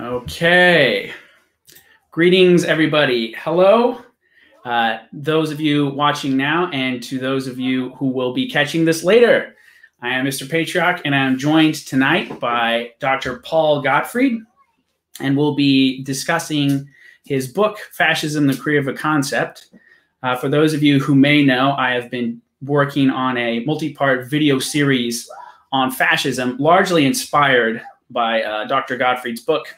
Okay. Greetings, everybody. Hello, uh, those of you watching now, and to those of you who will be catching this later. I am Mr. Patriarch, and I'm joined tonight by Dr. Paul Gottfried, and we'll be discussing his book, Fascism, the Career of a Concept. Uh, for those of you who may know, I have been working on a multi part video series on fascism, largely inspired by uh, Dr. Gottfried's book,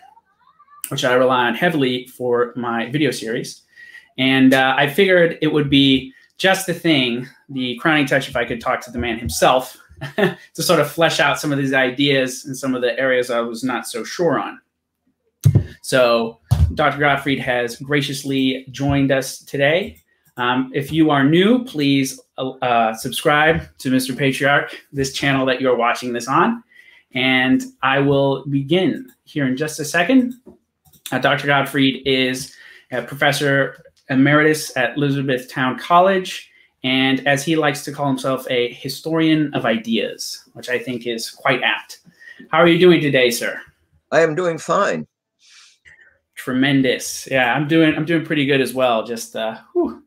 which I rely on heavily for my video series. And uh, I figured it would be just the thing, the crowning touch, if I could talk to the man himself to sort of flesh out some of these ideas and some of the areas I was not so sure on. So, Dr. Gottfried has graciously joined us today. Um, if you are new, please uh, subscribe to Mr. Patriarch, this channel that you're watching this on. And I will begin here in just a second. Uh, Dr. Gottfried is a professor emeritus at Elizabethtown College, and as he likes to call himself, a historian of ideas, which I think is quite apt. How are you doing today, sir? I am doing fine. Tremendous. Yeah, I'm doing. I'm doing pretty good as well. Just uh, whew,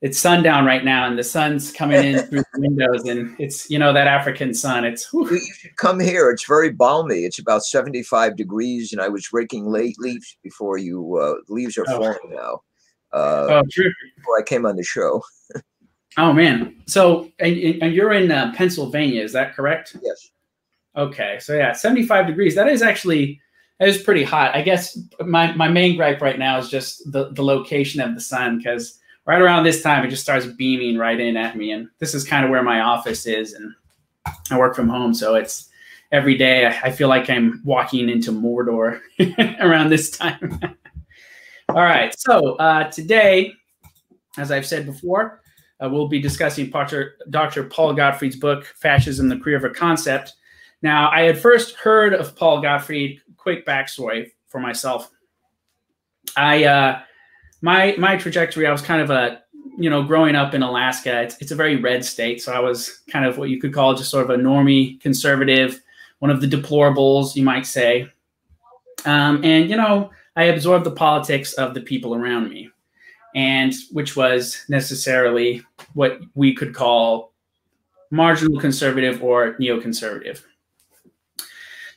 it's sundown right now and the sun's coming in through the windows and it's you know that african sun it's whew. you should come here. It's very balmy. It's about 75 degrees and i was raking late leaves before you uh, leaves are oh. falling now. Uh, oh true before i came on the show. Oh man. So and, and you're in uh, pennsylvania is that correct? Yes. Okay. So yeah 75 degrees. That is actually that is pretty hot. I guess my, my main gripe right now is just the, the location of the sun because right around this time, it just starts beaming right in at me. And this is kind of where my office is. And I work from home. So it's every day I feel like I'm walking into Mordor around this time. All right. So uh, today, as I've said before, uh, we'll be discussing Dr. Paul Gottfried's book, Fascism, the Career of a Concept. Now, I had first heard of Paul Gottfried, quick backstory for myself. I, uh, my my trajectory, I was kind of a you know growing up in Alaska. It's it's a very red state, so I was kind of what you could call just sort of a normie conservative, one of the deplorables, you might say. Um, and you know, I absorbed the politics of the people around me, and which was necessarily what we could call marginal conservative or neoconservative.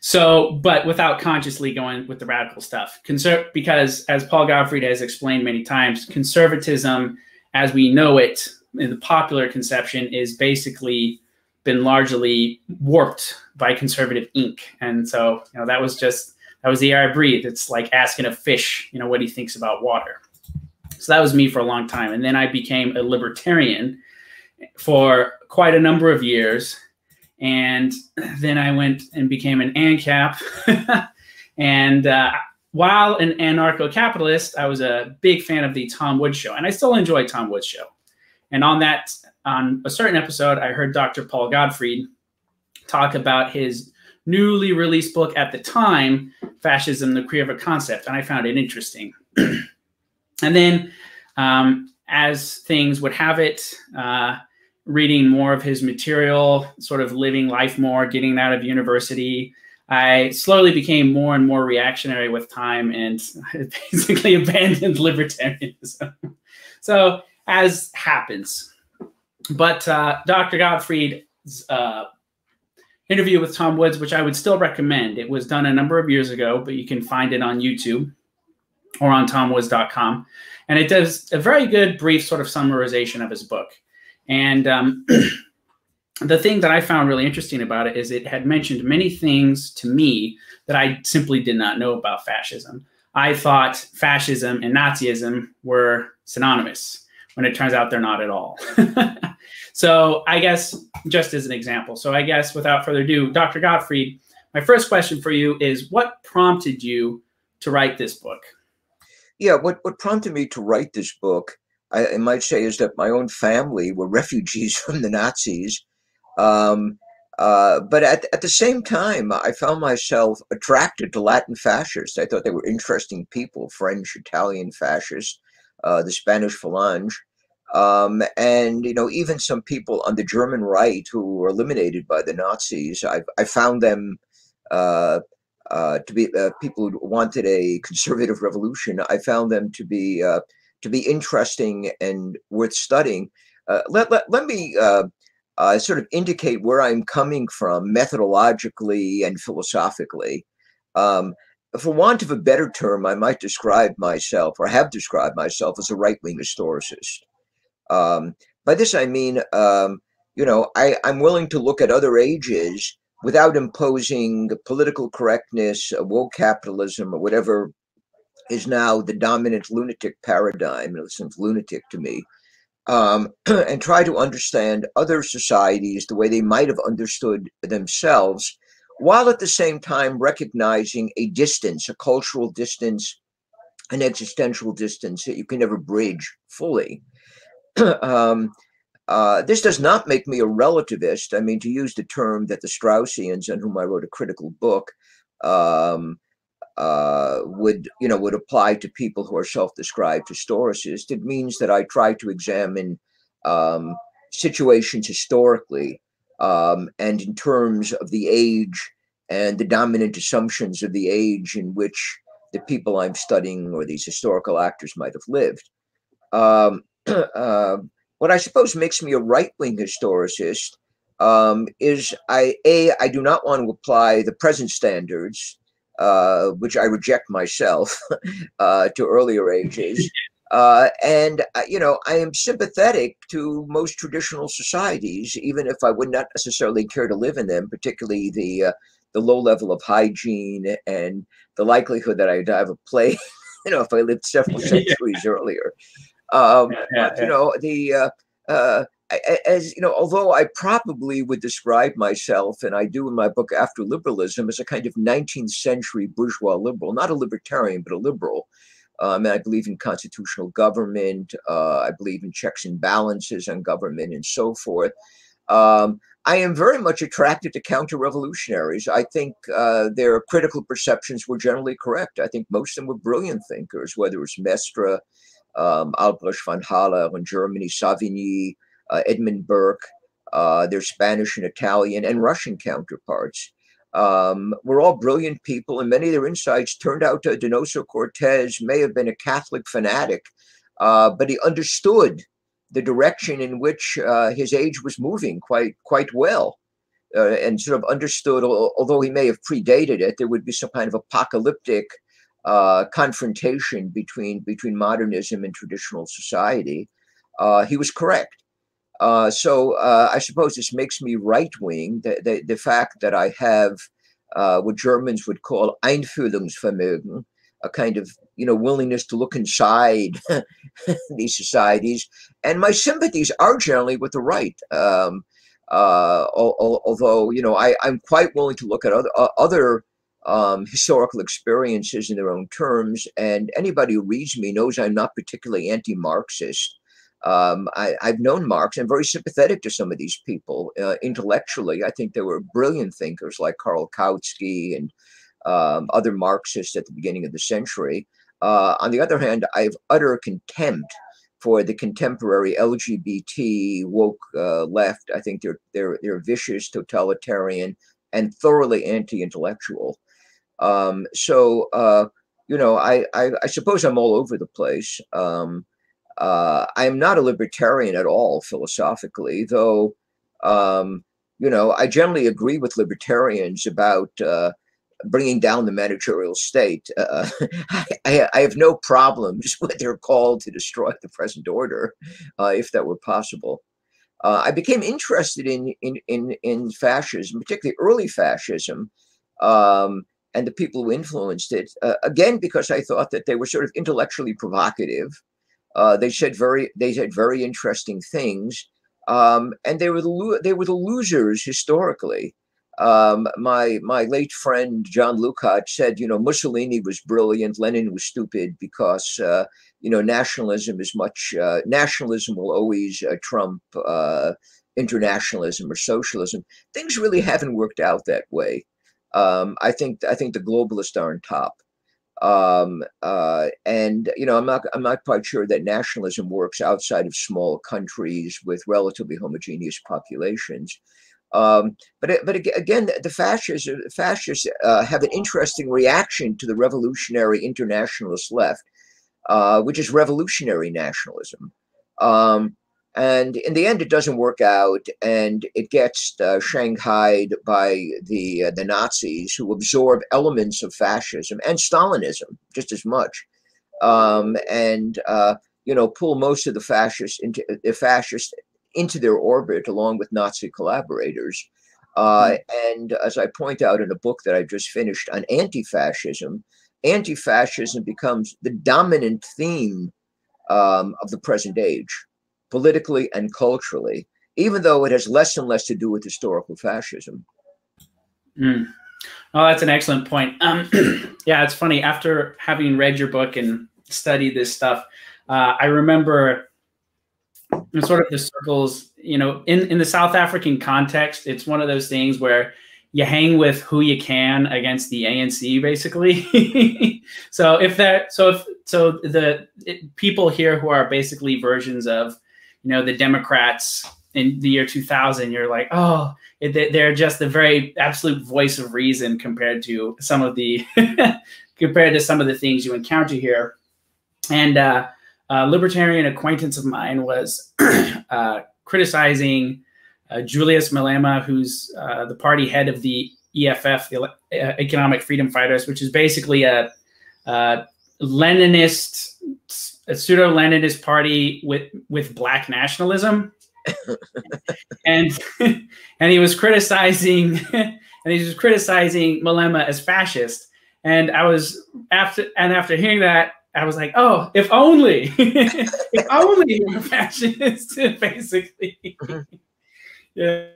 So, but without consciously going with the radical stuff. Conser- because as Paul Gottfried has explained many times, conservatism as we know it in the popular conception is basically been largely warped by conservative ink. And so, you know, that was just that was the air I breathed. It's like asking a fish, you know, what he thinks about water. So that was me for a long time. And then I became a libertarian for quite a number of years and then I went and became an ANCAP. and uh, while an anarcho-capitalist, I was a big fan of the Tom Woods show, and I still enjoy Tom Woods show. And on that, on a certain episode, I heard Dr. Paul Gottfried talk about his newly released book at the time, Fascism: The Career of a Concept, and I found it interesting. and then, um, as things would have it, uh, reading more of his material, sort of living life more, getting out of university. I slowly became more and more reactionary with time and basically abandoned libertarianism. so, as happens. But uh, Dr. Gottfried's uh, interview with Tom Woods, which I would still recommend, it was done a number of years ago, but you can find it on YouTube or on tomwoods.com. And it does a very good, brief sort of summarization of his book. And um, the thing that I found really interesting about it is it had mentioned many things to me that I simply did not know about fascism. I thought fascism and Nazism were synonymous when it turns out they're not at all. so I guess just as an example. So I guess without further ado, Dr. Gottfried, my first question for you is what prompted you to write this book? Yeah, what, what prompted me to write this book I, I, might say is that my own family were refugees from the Nazis. Um, uh, but at, at the same time, I found myself attracted to Latin fascists. I thought they were interesting people, French, Italian fascists, uh, the Spanish Falange. Um, and, you know, even some people on the German right who were eliminated by the Nazis, I, I found them uh, uh, to be uh, people who wanted a conservative revolution. I found them to be uh, to be interesting and worth studying. Uh, let, let, let me uh, uh, sort of indicate where I'm coming from methodologically and philosophically. Um, for want of a better term, I might describe myself or have described myself as a right wing historicist. Um, by this, I mean, um, you know, I, I'm willing to look at other ages without imposing political correctness, woke capitalism, or whatever is now the dominant lunatic paradigm. It seems lunatic to me. Um, and try to understand other societies the way they might have understood themselves, while at the same time recognizing a distance, a cultural distance, an existential distance that you can never bridge fully. um, uh, this does not make me a relativist. I mean, to use the term that the Straussians, on whom I wrote a critical book, um, uh, would you know would apply to people who are self-described historicists. It means that I try to examine um, situations historically um, and in terms of the age and the dominant assumptions of the age in which the people I'm studying or these historical actors might have lived. Um, uh, what I suppose makes me a right-wing historicist um, is I a I do not want to apply the present standards uh, which I reject myself uh, to earlier ages. Uh, and, uh, you know, I am sympathetic to most traditional societies, even if I would not necessarily care to live in them, particularly the, uh, the low level of hygiene and the likelihood that I'd have a plague, you know, if I lived several centuries earlier. Um, yeah, yeah, yeah. You know, the as you know, although I probably would describe myself, and I do in my book After Liberalism, as a kind of 19th century bourgeois liberal, not a libertarian, but a liberal. Um, and I believe in constitutional government. Uh, I believe in checks and balances on government and so forth. Um, I am very much attracted to counter revolutionaries. I think uh, their critical perceptions were generally correct. I think most of them were brilliant thinkers, whether it was Maistre, um, Albrecht von Haller in Germany, Savigny, Edmund Burke, uh, their Spanish and Italian and Russian counterparts. Um, were all brilliant people, and many of their insights turned out to Donoso Cortés may have been a Catholic fanatic, uh, but he understood the direction in which uh, his age was moving quite quite well, uh, and sort of understood. Although he may have predated it, there would be some kind of apocalyptic uh, confrontation between between modernism and traditional society. Uh, he was correct. Uh, so uh, I suppose this makes me right wing. The, the, the, fact that I have uh, what Germans would call Einfühlungsvermögen, a kind of you know willingness to look inside these societies, and my sympathies are generally with the right. Um, uh, although you know I, I'm quite willing to look at other uh, other um, historical experiences in their own terms, and anybody who reads me knows I'm not particularly anti-Marxist. Um, I, have known Marx. I'm very sympathetic to some of these people uh, intellectually. I think they were brilliant thinkers like Karl Kautsky and um, other Marxists at the beginning of the century. Uh, on the other hand, I have utter contempt for the contemporary LGBT woke uh, left. I think they're they're they're vicious, totalitarian, and thoroughly anti-intellectual. Um, so uh, you know, I, I, I suppose I'm all over the place. Um, uh, I'm not a libertarian at all philosophically, though. Um, you know, I generally agree with libertarians about uh, bringing down the managerial state. Uh, I, I, have no problems with their call to destroy the present order, uh, if that were possible. Uh, I became interested in, in in in fascism, particularly early fascism, um, and the people who influenced it. Uh, again, because I thought that they were sort of intellectually provocative uh, they said very they said very interesting things, um, and they were the they were the losers historically. Um, my my late friend John Lukács said, you know, Mussolini was brilliant, Lenin was stupid because uh, you know nationalism is much uh, nationalism will always uh, trump uh, internationalism or socialism. Things really haven't worked out that way. Um, I think I think the globalists are on top. Um, uh, and you know, I'm not I'm not quite sure that nationalism works outside of small countries with relatively homogeneous populations. Um, but but again, the fascists fascists uh, have an interesting reaction to the revolutionary internationalist left, uh, which is revolutionary nationalism. Um, and in the end, it doesn't work out, and it gets uh, shanghaied by the uh, the Nazis, who absorb elements of fascism and Stalinism just as much, um, and uh, you know pull most of the fascists into the fascists into their orbit along with Nazi collaborators. Uh, hmm. and as I point out in a book that I just finished on anti-fascism, anti-fascism becomes the dominant theme um, of the present age, politically and culturally, even though it has less and less to do with historical fascism. Mm. Oh, that's an excellent point. Um, yeah, it's funny. After having read your book and studied this stuff, uh, I remember sort of the circles, you know, in, in the South African context, it's one of those things where you hang with who you can against the ANC, basically. so if that, so if so, the it, people here who are basically versions of, you know, the Democrats in the year 2000, you're like, oh, they're just the very absolute voice of reason compared to some of the compared to some of the things you encounter here, and. uh a libertarian acquaintance of mine was uh, criticizing uh, Julius Malema, who's uh, the party head of the EFF, the uh, Economic Freedom Fighters, which is basically a, Leninist, pseudo Leninist party with with black nationalism. and and he was criticizing and he was criticizing Malema as fascist. And I was after and after hearing that, I was like, oh, if only, if only you were fascist, basically. Yeah,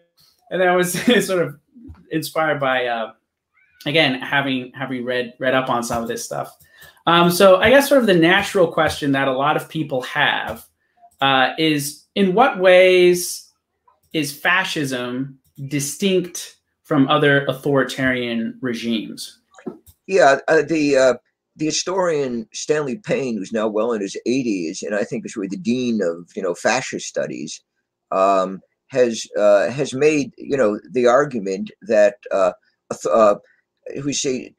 and I was sort of inspired by, uh, again, having having read read up on some of this stuff. Um, so I guess sort of the natural question that a lot of people have uh, is, in what ways is fascism distinct from other authoritarian regimes? Yeah, uh, the uh, the historian Stanley Payne, who's now well in his 80s, and I think is really the dean of you know fascist studies, um, has uh, has made you know the argument that uh, uh, we say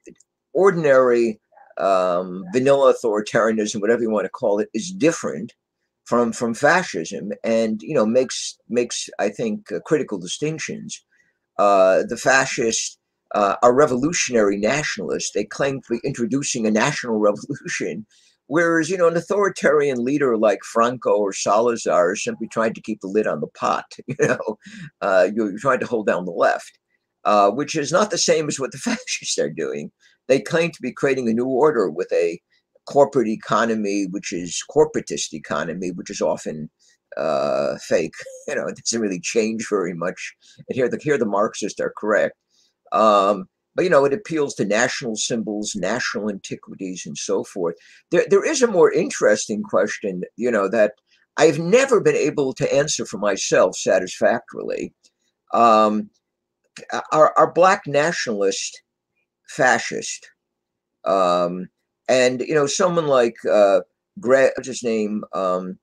ordinary um, vanilla authoritarianism, whatever you want to call it, is different from from fascism, and you know makes makes I think uh, critical distinctions. Uh, the fascists uh, are revolutionary nationalists. They claim to be introducing a national revolution, whereas you know an authoritarian leader like Franco or Salazar is simply trying to keep the lid on the pot. You know, uh, you're trying to hold down the left, uh, which is not the same as what the fascists are doing. They claim to be creating a new order with a corporate economy, which is corporatist economy, which is often uh, fake. You know, it doesn't really change very much. And here, the here the Marxists are correct. Um, but you know, it appeals to national symbols, national antiquities, and so forth. There, there is a more interesting question, you know, that I've never been able to answer for myself satisfactorily. Um, are, are black nationalist fascist? Um, and you know, someone like uh, Greg, what's his name? Um,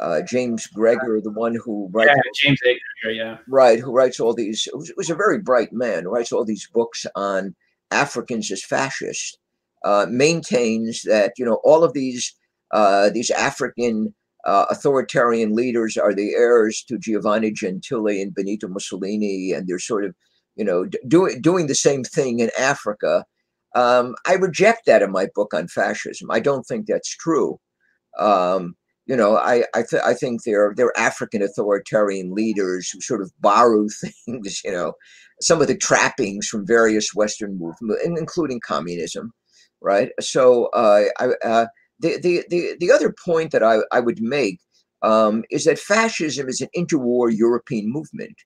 uh, James Gregor, the one who writes yeah, James Gregor, yeah, right, who writes all these. Was, was a very bright man. Writes all these books on Africans as fascists. Uh, maintains that you know all of these uh, these African uh, authoritarian leaders are the heirs to Giovanni Gentile and Benito Mussolini, and they're sort of you know doing doing the same thing in Africa. Um, I reject that in my book on fascism. I don't think that's true. Um, you know, I I, th- I think they're they're African authoritarian leaders who sort of borrow things, you know, some of the trappings from various Western movements, including communism, right? So uh, I, uh, the, the the the other point that I I would make um, is that fascism is an interwar European movement.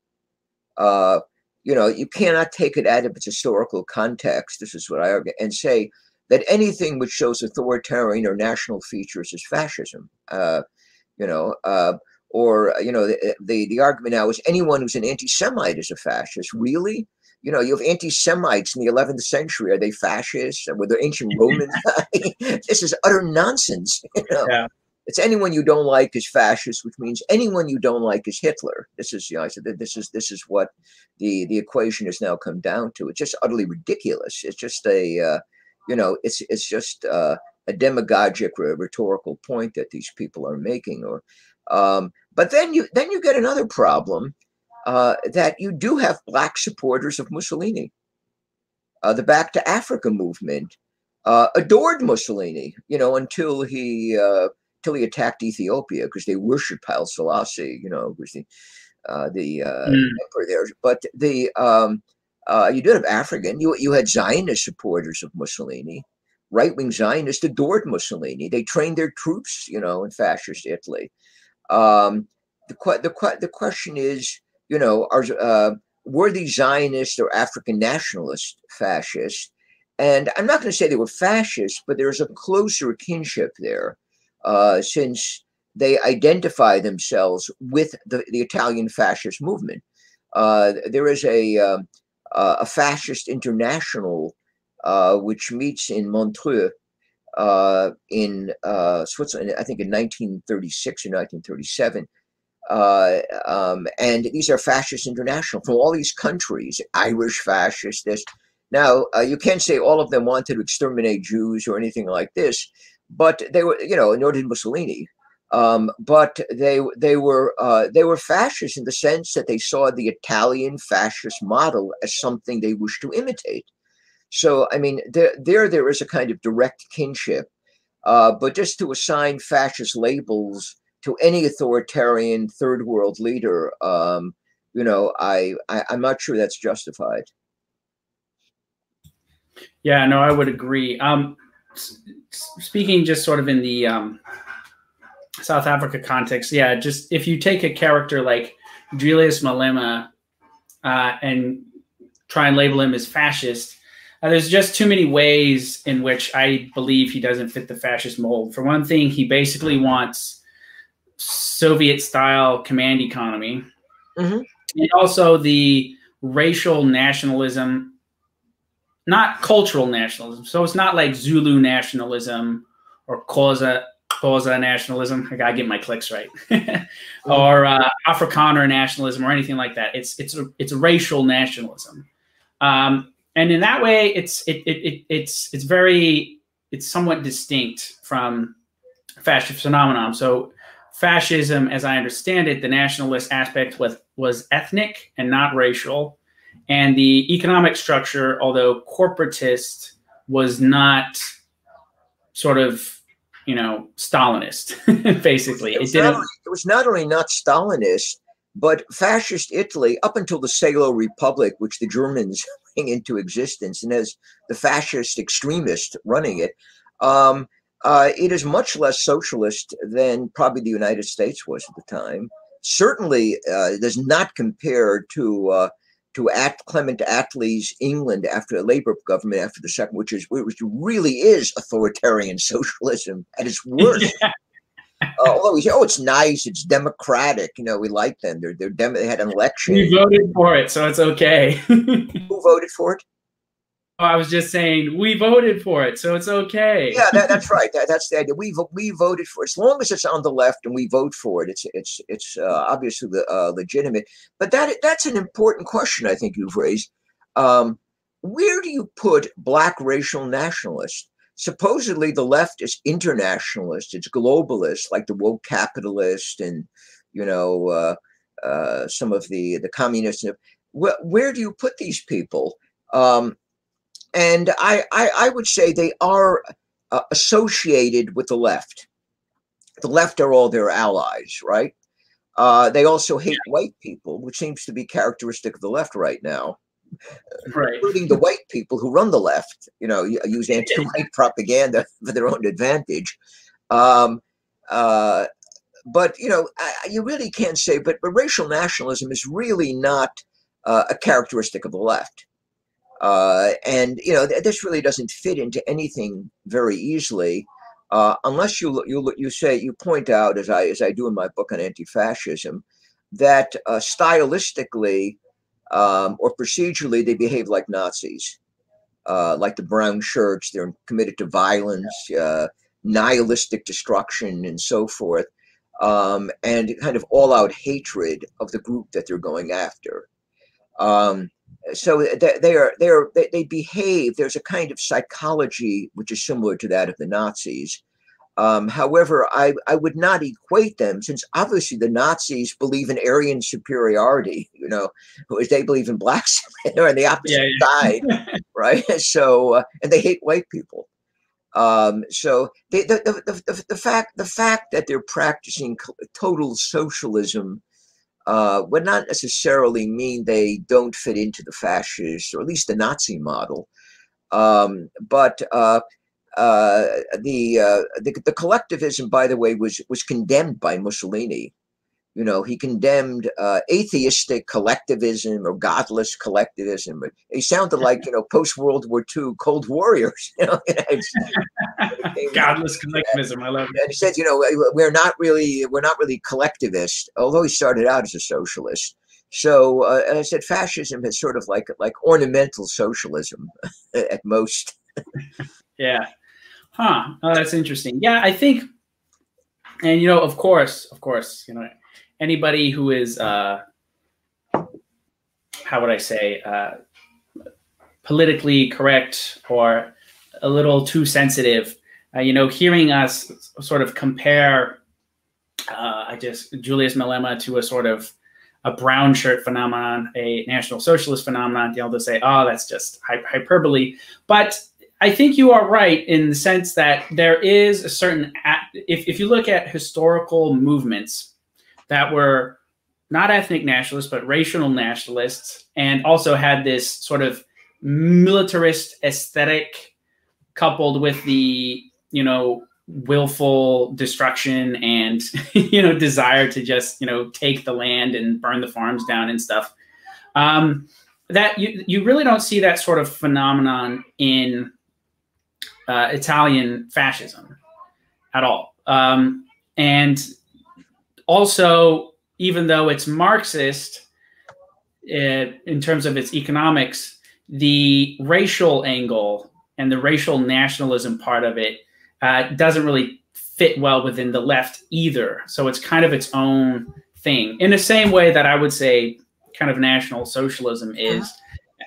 Uh, you know, you cannot take it out of its historical context. This is what I argue, and say that anything which shows authoritarian or national features is fascism. Uh, you know, uh, or you know, the, the, the argument now is anyone who's an anti-Semite is a fascist. Really? You know, you have anti-Semites in the 11th century. Are they fascists? Were they ancient Romans? this is utter nonsense. You know? Yeah. It's anyone you don't like is fascist, which means anyone you don't like is Hitler. This is, you know, I said this is this is what the the equation has now come down to. It's just utterly ridiculous. It's just a, uh, you know, it's it's just uh, a demagogic rhetorical point that these people are making. Or, um, but then you then you get another problem uh, that you do have black supporters of Mussolini. Uh, the Back to Africa movement uh, adored Mussolini, you know, until he uh, till he attacked Ethiopia because they worshipped Haile Selassie, you know, was the uh, the uh, mm. emperor there. But the um, uh, you did have African. You you had Zionist supporters of Mussolini. Right wing Zionists adored Mussolini. They trained their troops, you know, in fascist Italy. Um, the the the question is, you know, are uh, were these Zionists or African nationalist fascists? And I'm not going to say they were fascists, but there's a closer kinship there uh, since they identify themselves with the, the Italian fascist movement. Uh, there is a, uh, a fascist international uh, which meets in Montreux uh, in Switzerland, I think in 1936 or 1937. Um, and these are fascist international from all these countries, Irish fascists, this. Now, you can't say all of them wanted to exterminate Jews or anything like this, but they were, you know, nor did Mussolini. Um, but they they were uh, they were fascist in the sense that they saw the Italian fascist model as something they wished to imitate. So I mean, there there, there is a kind of direct kinship, uh, but just to assign fascist labels to any authoritarian third world leader, um, you know, I, I I'm not sure that's justified. Yeah, no, I would agree. Um, speaking just sort of in the um, South Africa context, yeah, just if you take a character like Julius Malema uh, and try and label him as fascist, uh, there's just too many ways in which I believe he doesn't fit the fascist mold. For one thing, he basically wants Soviet style command economy. Mm-hmm. And also the racial nationalism not cultural nationalism. So it's not like Zulu nationalism or Xhosa Xhosa nationalism. I gotta get my clicks right, or uh, Afrikaner nationalism or anything like that. It's it's a, it's racial nationalism, um, and in that way, it's it, it, it it's it's very it's somewhat distinct from fascist phenomenon. So fascism, as I understand it, the nationalist aspect was was ethnic and not racial and the economic structure, although corporatist, was not sort of, you know, Stalinist, basically. It, was it, only, it was not only not Stalinist, but fascist Italy, up until the Salo Republic, which the Germans bring into existence, and as the fascist extremist running it, um, uh, it is much less socialist than probably the United States was at the time. Certainly uh, does not compare to uh, to act Clement Attlee's England after the Labour government after the second, which is which really is authoritarian socialism at its worst. Yeah. Uh, although we say, oh, it's nice, it's democratic. You know, we like them. They're they're dem- they had an election. We voted for it, so it's okay. Who voted for it? I was just saying we voted for it, so it's okay. yeah, that, that's right. That, that's the idea. We we voted for it. as long as it's on the left and we vote for it. It's it's it's uh, obviously the, uh, legitimate. But that that's an important question. I think you've raised. Um, where do you put black racial nationalists? Supposedly, the left is internationalist. It's globalist, like the woke capitalist and you know uh, uh some of the the communists. Where, where do you put these people? Um, and I, I, I would say they are uh, associated with the left. The left are all their allies, right? Uh, they also hate white people, which seems to be characteristic of the left right now, right. including the white people who run the left. You know, use anti-white propaganda for their own advantage. Um, uh, but you know, I, you really can't say. But, but racial nationalism is really not uh, a characteristic of the left. Uh, and you know th- this really doesn't fit into anything very easily, uh, unless you you you say you point out as I as I do in my book on anti-fascism that uh, stylistically um, or procedurally they behave like Nazis, uh, like the brown shirts. They're committed to violence. Uh, nihilistic destruction and so forth, um, and kind of all out hatred of the group that they're going after. Um, so they, they are they are they, they behave. There's a kind of psychology which is similar to that of the Nazis. Um, however, I, I would not equate them since obviously the Nazis believe in Aryan superiority, you know, whereas they believe in blacks. They're on the opposite yeah, yeah. side, right? So, uh, and they hate white people. Um, so the, the, the, the, the fact the fact that they're practicing total socialism uh, would not necessarily mean they don't fit into the fascist or at least the Nazi model. Um, but uh, uh, the, uh, the, the collectivism, by the way, was was condemned by Mussolini. You know, he condemned uh, atheistic collectivism or godless collectivism. He sounded like you know post World War II Cold Warriors. You know, godless collectivism. I love it. And he said, you know, we're not really we're not really collectivist, although he started out as a socialist. So, uh, I said, fascism is sort of like like ornamental socialism at most. yeah. Huh. Oh, that's interesting. Yeah, I think, and you know, of course, of course, you know, anybody who is, uh, how would I say, uh, politically correct or a little too sensitive, uh, you know, hearing us sort of compare, uh, I just Julius Malema to a sort of a brown shirt phenomenon, a National Socialist phenomenon, be able to say, oh, that's just hyperbole. But I think you are right in the sense that there is a certain, if, if you look at historical movements that were not ethnic nationalists, but racial nationalists, and also had this sort of militarist aesthetic coupled with the, you know, willful destruction and, you know, desire to just, you know, take the land and burn the farms down and stuff. Um, that you, you really don't see that sort of phenomenon in uh, Italian fascism at all. Um, and also, even though it's Marxist uh, in terms of its economics, the racial angle and the racial nationalism part of it uh, doesn't really fit well within the left either. So it's kind of its own thing in the same way that I would say kind of national socialism is. Uh-huh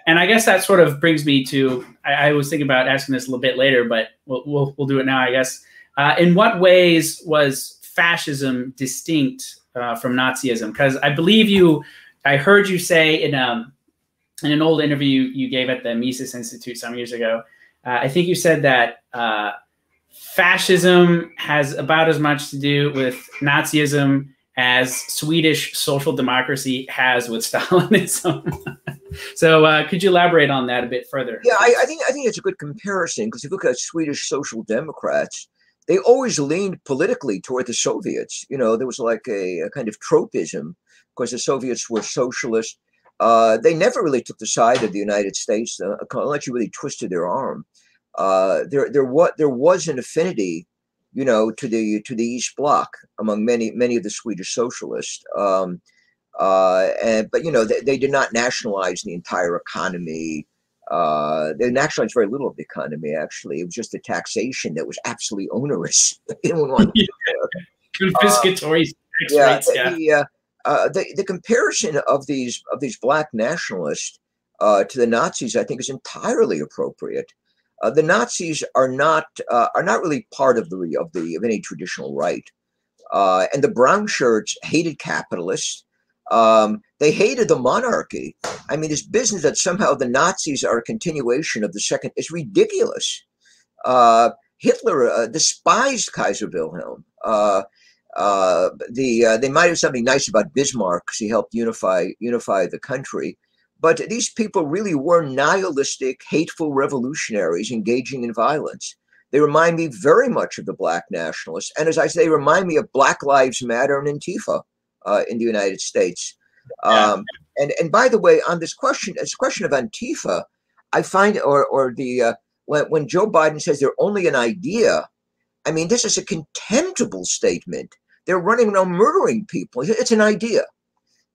and I guess that sort of brings me to I, I, was thinking about asking this a little bit later, but we'll we'll, we'll do it now, I guess. Uh, in what ways was fascism distinct uh, from Nazism? Because I believe you, I heard you say in um in an old interview you gave at the Mises Institute some years ago. Uh, I think you said that uh, fascism has about as much to do with Nazism as Swedish social democracy has with Stalinism. so, uh, could you elaborate on that a bit further? Yeah, I, I think I think it's a good comparison because if you look at Swedish social democrats, they always leaned politically toward the Soviets. You know, there was like a, a kind of tropism because the Soviets were socialist. Uh, they never really took the side of the United States uh, unless you really twisted their arm. Uh, there, there, was there was an affinity you know, to the to the East Bloc among many many of the Swedish socialists. Um, uh, and but you know, they, they, did not nationalize the entire economy. Uh, they nationalized very little of the economy. Actually, it was just the taxation that was absolutely onerous. yeah. confiscatory uh, yeah, rates, yeah. The, uh, uh, the, the comparison of these of these black nationalists uh, to the Nazis, I think, is entirely appropriate. Uh, the Nazis are not uh, are not really part of the of the of any traditional right, uh, and the brown shirts hated capitalists. Um, they hated the monarchy. I mean, this business that somehow the Nazis are a continuation of the second is ridiculous. Uh, Hitler uh, despised Kaiser Wilhelm. Uh, the they might have something nice about Bismarck because he helped unify unify the country. But these people really were nihilistic, hateful revolutionaries engaging in violence. They remind me very much of the black nationalists. And as I say, they remind me of Black Lives Matter and Antifa uh, in the United States. Um, and, and by the way, on this question, this question of Antifa, I find, or, or the, uh, when, when Joe Biden says they're only an idea, I mean, this is a contemptible statement. They're running around murdering people. It's an idea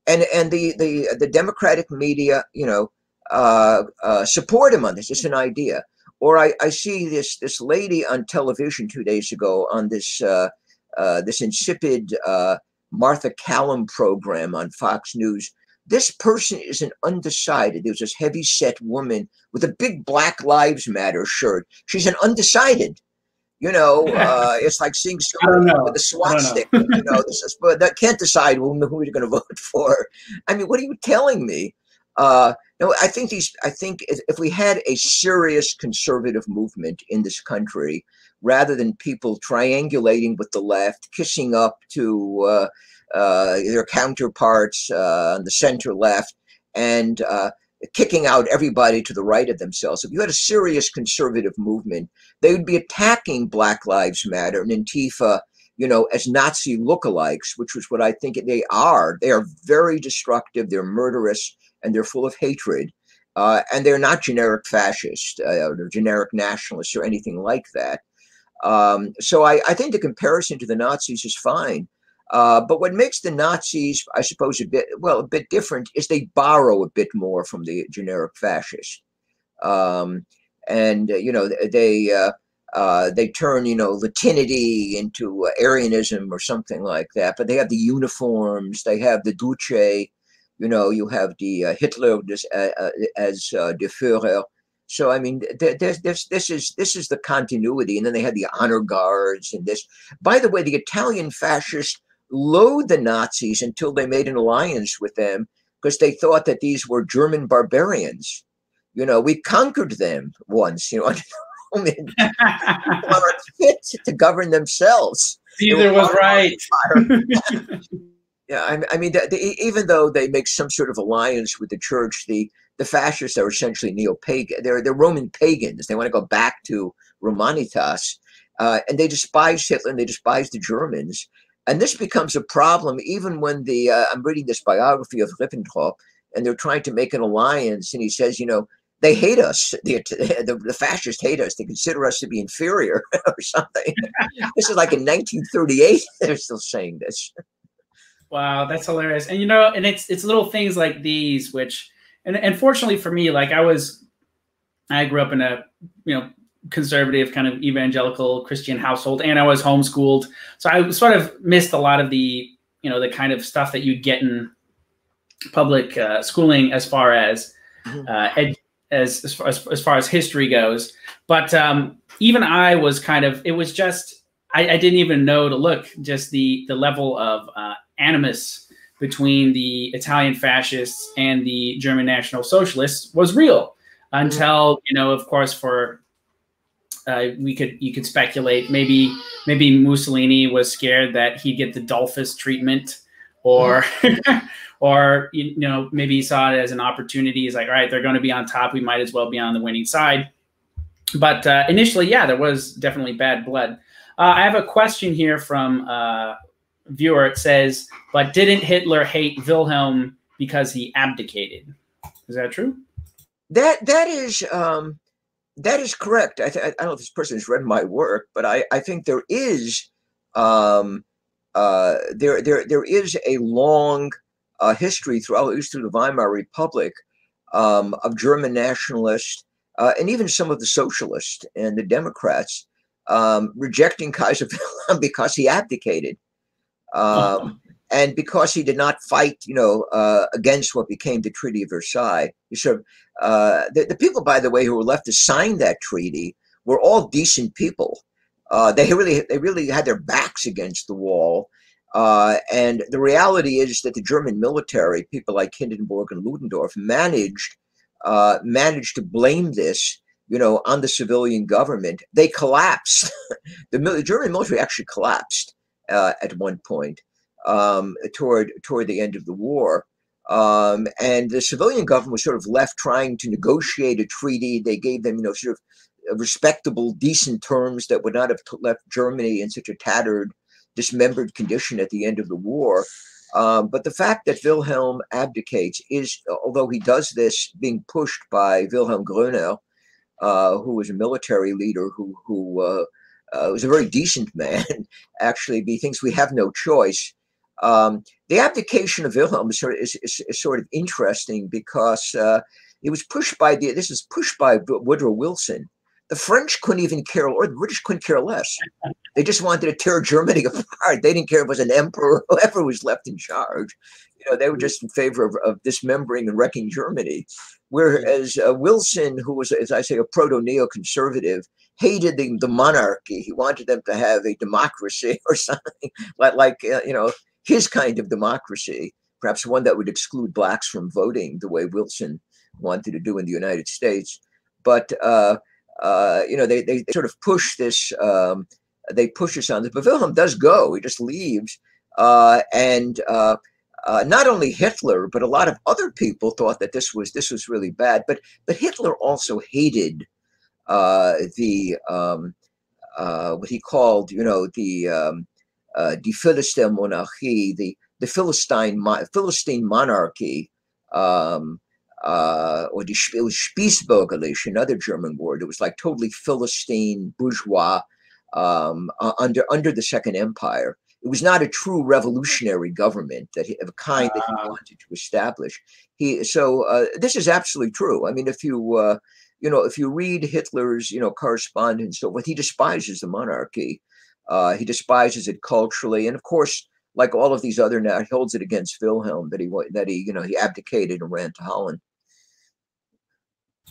and and the the the Democratic media, you know, uh, uh, support him on this. It's an idea. Or I, I see this this lady on television two days ago on this uh, uh, this insipid uh, Martha MacCallum program on Fox News. This person is an undecided. There's this heavy set woman with a big Black Lives Matter shirt. She's an undecided. You know, uh, it's like seeing someone with a swastika. you know, this is, but that can't decide who, who you're going to vote for. I mean, what are you telling me? Uh, no, I think these. I think if, if we had a serious conservative movement in this country, rather than people triangulating with the left, kissing up to uh, uh, their counterparts uh, on the center left, and uh, kicking out everybody to the right of themselves. If you had a serious conservative movement, they would be attacking Black Lives Matter and Antifa, you know, as Nazi lookalikes, which was what I think they are. They are very destructive, they're murderous, and they're full of hatred. Uh, and they're not generic fascists uh, or generic nationalists or anything like that. Um, so I, I, think the comparison to the Nazis is fine. Uh, but what makes the Nazis, I suppose, a bit well, a bit different is they borrow a bit more from the generic fascists, um, and uh, you know they uh, uh, they turn you know Latinity into Aryanism or something like that. But they have the uniforms, they have the Duce, you know, you have the Hitler as, as the Führer. So I mean, this this this is this is the continuity, and then they had the honor guards and this. By the way, the Italian fascists loathed the Nazis until they made an alliance with them because they thought that these were German barbarians. You know, we conquered them once, you know, Roman fit to govern themselves. Caesar was right. yeah, I, I mean, the, the, even though they make some sort of alliance with the church, the the fascists are essentially neo-pagan. They're they're Roman pagans. They want to go back to Romanitas, uh, and they despise Hitler and they despise the Germans. And this becomes a problem even when the, uh, I'm reading this biography of Ribbentrop, and they're trying to make an alliance. And he says, you know, they hate us. The, the, the fascists hate us. They consider us to be inferior or something. this is like in 1938. They're still saying this. Wow, that's hilarious. And you know, and it's it's little things like these, which, and unfortunately for me, like I was, I grew up in a you know conservative kind of evangelical Christian household, and I was homeschooled, so I sort of missed a lot of the you know the kind of stuff that you'd get in public uh, schooling as far as mm-hmm. uh, ed- as as far as, as far as history goes. But um, even I was kind of it was just I, I didn't even know to look just the the level of uh, animus between the Italian fascists and the German National Socialists was real until you know of course for uh, we could you could speculate maybe maybe Mussolini was scared that he'd get the Dollfuss treatment, or or you know maybe he saw it as an opportunity. He's like, all right, they're going to be on top. We might as well be on the winning side. But uh, initially, yeah, there was definitely bad blood. Uh, I have a question here from uh, viewer. It says, "But didn't Hitler hate Wilhelm because he abdicated?" Is that true? That that is um, that is correct. I, th- I don't know if this person has read my work, but I, I think there is um, uh, there there there is a long uh, history throughout at least through the Weimar Republic um, of German nationalists uh, and even some of the socialists and the Democrats um, rejecting Kaiser Wilhelm because he abdicated. Um, and because he did not fight, you know, uh, against what became the Treaty of Versailles, he sort of uh, the, the, people, by the way, who were left to sign that treaty were all decent people. Uh, they really they really had their backs against the wall. Uh, and the reality is that the German military, people like Hindenburg and Ludendorff, managed uh, managed to blame this, you know, on the civilian government. They collapsed. the, the, German military actually collapsed uh, at one point um, toward toward the end of the war. Um, and the civilian government was sort of left trying to negotiate a treaty. They gave them, you know, sort of respectable, decent terms that would not have left Germany in such a tattered, dismembered condition at the end of the war. Um, but the fact that Wilhelm abdicates is, although he does this being pushed by Wilhelm Gröner, uh, who was a military leader who who uh, uh, was a very decent man, actually, he thinks we have no choice. Um, the abdication of Wilhelm is sort of, is, is, is sort of interesting because uh, it was pushed by the this is pushed by Woodrow Wilson, the French couldn't even care, or the British couldn't care less. They just wanted to tear Germany apart. They didn't care if it was an emperor, or whoever was left in charge. You know, they were just in favor of, of dismembering and wrecking Germany. Whereas uh, Wilson, who was, as I say, a proto neoconservative, hated the, the monarchy. He wanted them to have a democracy or something like, like uh, you know, his kind of democracy, perhaps one that would exclude blacks from voting the way Wilson wanted to do in the United States. But uh, uh, you know, they, they, they sort of push this, um, they push this on this. But Wilhelm does go, he just leaves. Uh, and uh, uh, not only Hitler, but a lot of other people thought that this was this was really bad. But but Hitler also hated uh, the um, uh, what he called, you know, the um, uh, die Philistine monarchie, the the Philistine Philistine monarchy. Um, uh, or the, it was Spießbürgerlich, another German word. It was like totally Philistine bourgeois um, uh, under under the Second Empire. It was not a true revolutionary government that he, of a kind that he ah. wanted to establish. He so uh, this is absolutely true. I mean, if you uh, you know if you read Hitler's you know correspondence, so what he despises the monarchy, uh, he despises it culturally, and of course like all of these other now, he holds it against Wilhelm that he that he you know he abdicated and ran to Holland.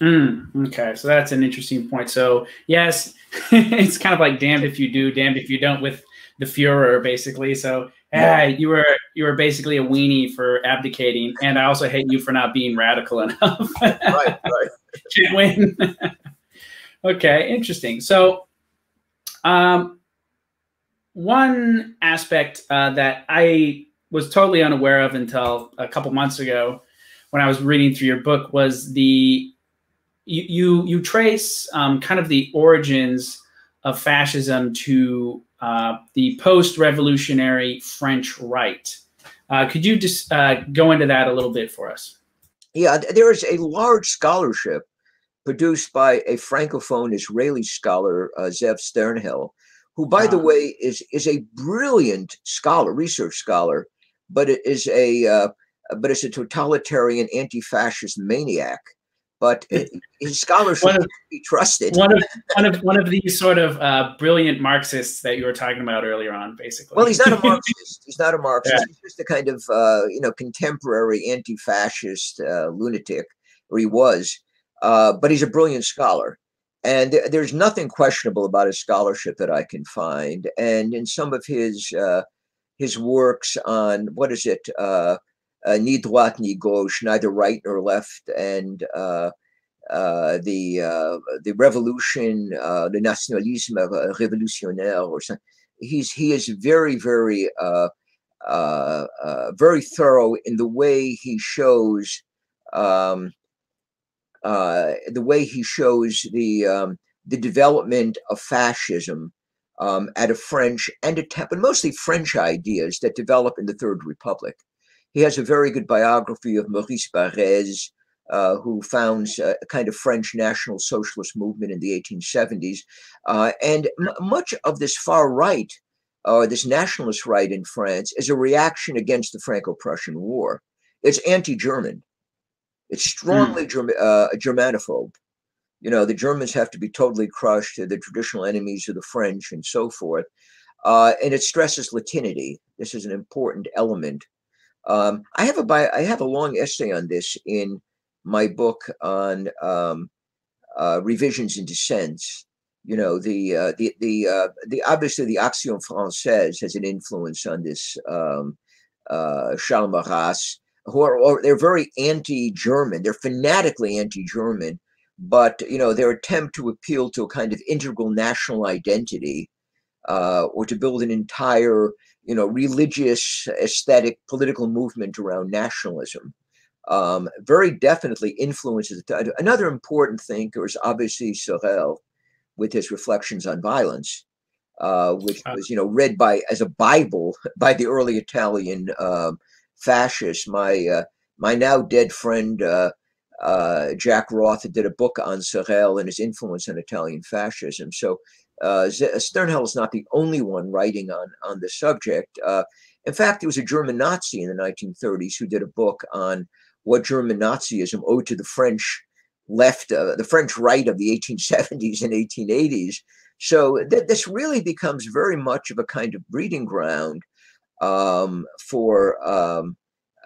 Mm, okay, so that's an interesting point. So yes, it's kind of like damned if you do, damned if you don't with the Führer, basically. So yeah. hey, you were you were basically a weenie for abdicating, and I also hate you for not being radical enough. right, right. Can't win. okay, interesting. So, um, one aspect uh, that I was totally unaware of until a couple months ago when I was reading through your book was the you you, you trace um, kind of the origins of fascism to uh, the post-revolutionary French right. Uh, could you just uh, go into that a little bit for us? Yeah, there is a large scholarship produced by a francophone Israeli scholar, uh, Zev Sternhell, who, by the way, is is a brilliant scholar, research scholar, but it is a uh, but it's a totalitarian anti-fascist maniac. But his scholarship can be trusted. One of one of one of these sort of uh, brilliant Marxists that you were talking about earlier on, basically. Well, he's not a Marxist. he's not a Marxist. Yeah. He's just a kind of uh, you know contemporary anti-fascist uh, lunatic, or he was. Uh, but he's a brilliant scholar and th- there's nothing questionable about his scholarship that I can find. And in some of his uh, his works on what is it, uh, uh, ni droite ni gauche, neither right nor left, and uh, uh, the uh, the revolution, uh, the nationalisme révolutionnaire, or something. He's he is very very uh, uh, uh, very thorough in the way he shows. Um, uh, the way he shows the um, the development of fascism um, at a French and a but mostly French ideas that develop in the Third Republic. He has a very good biography of Maurice Barrès, uh, who founds a kind of French national socialist movement in the 1870s. Uh, and much of this far right, or this nationalist right in France, is a reaction against the Franco Prussian War. It's anti German. It's strongly mm. uh, Germanophobe. You know, the Germans have to be totally crushed. They're the traditional enemies of the French and so forth. Uh, and it stresses Latinity. This is an important element. Um, I have a I have a long essay on this in my book on um, uh, revisions and dissents. You know, the uh, the the uh, the obviously the Action Française has an influence on this. Um, uh, Charles Maurras, who are or they're very anti-German. They're fanatically anti-German, but you know their attempt to appeal to a kind of integral national identity, uh, or to build an entire you know religious, aesthetic, political movement around nationalism. Um, very definitely influences another important thinker is obviously Sorel with his reflections on violence, uh, which was you know read by as a Bible by the early Italian uh, fascist. My uh, my now dead friend uh, uh, Jack Roth did a book on Sorel and his influence on Italian fascism. So uh, Sternhell is not the only one writing on on the subject. Uh, in fact, there was a German Nazi in the 1930s who did a book on what German Nazism owed to the French left, uh, the French right of the 1870s and 1880s. So th- this really becomes very much of a kind of breeding ground um, for um,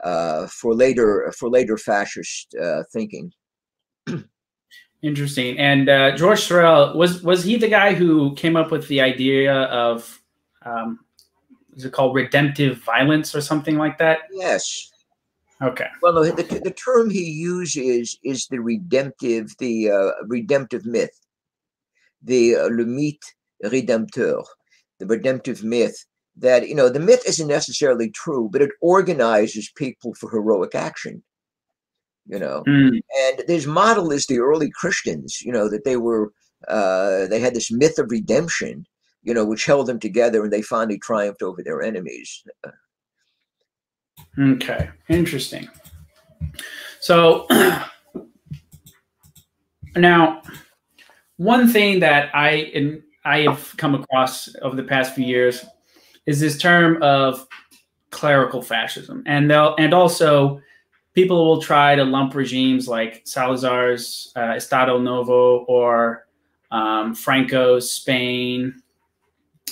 uh, for later for later fascist uh, thinking. Interesting. And uh, George Sorel was was he the guy who came up with the idea of um, is it called redemptive violence or something like that? Yes. Okay. Well, no, the, the term he uses is the redemptive the uh, redemptive myth, the uh, le mythe rédempteur, the redemptive myth. That you know the myth isn't necessarily true, but it organizes people for heroic action you know. Mm. And his model is the early Christians, you know, that they were uh, they had this myth of redemption, you know, which held them together, and they finally triumphed over their enemies. Okay, interesting. So now, one thing that I in, I have come across over the past few years is this term of clerical fascism, and they'll and also people will try to lump regimes like Salazar's uh, Estado Novo or um, Franco's Spain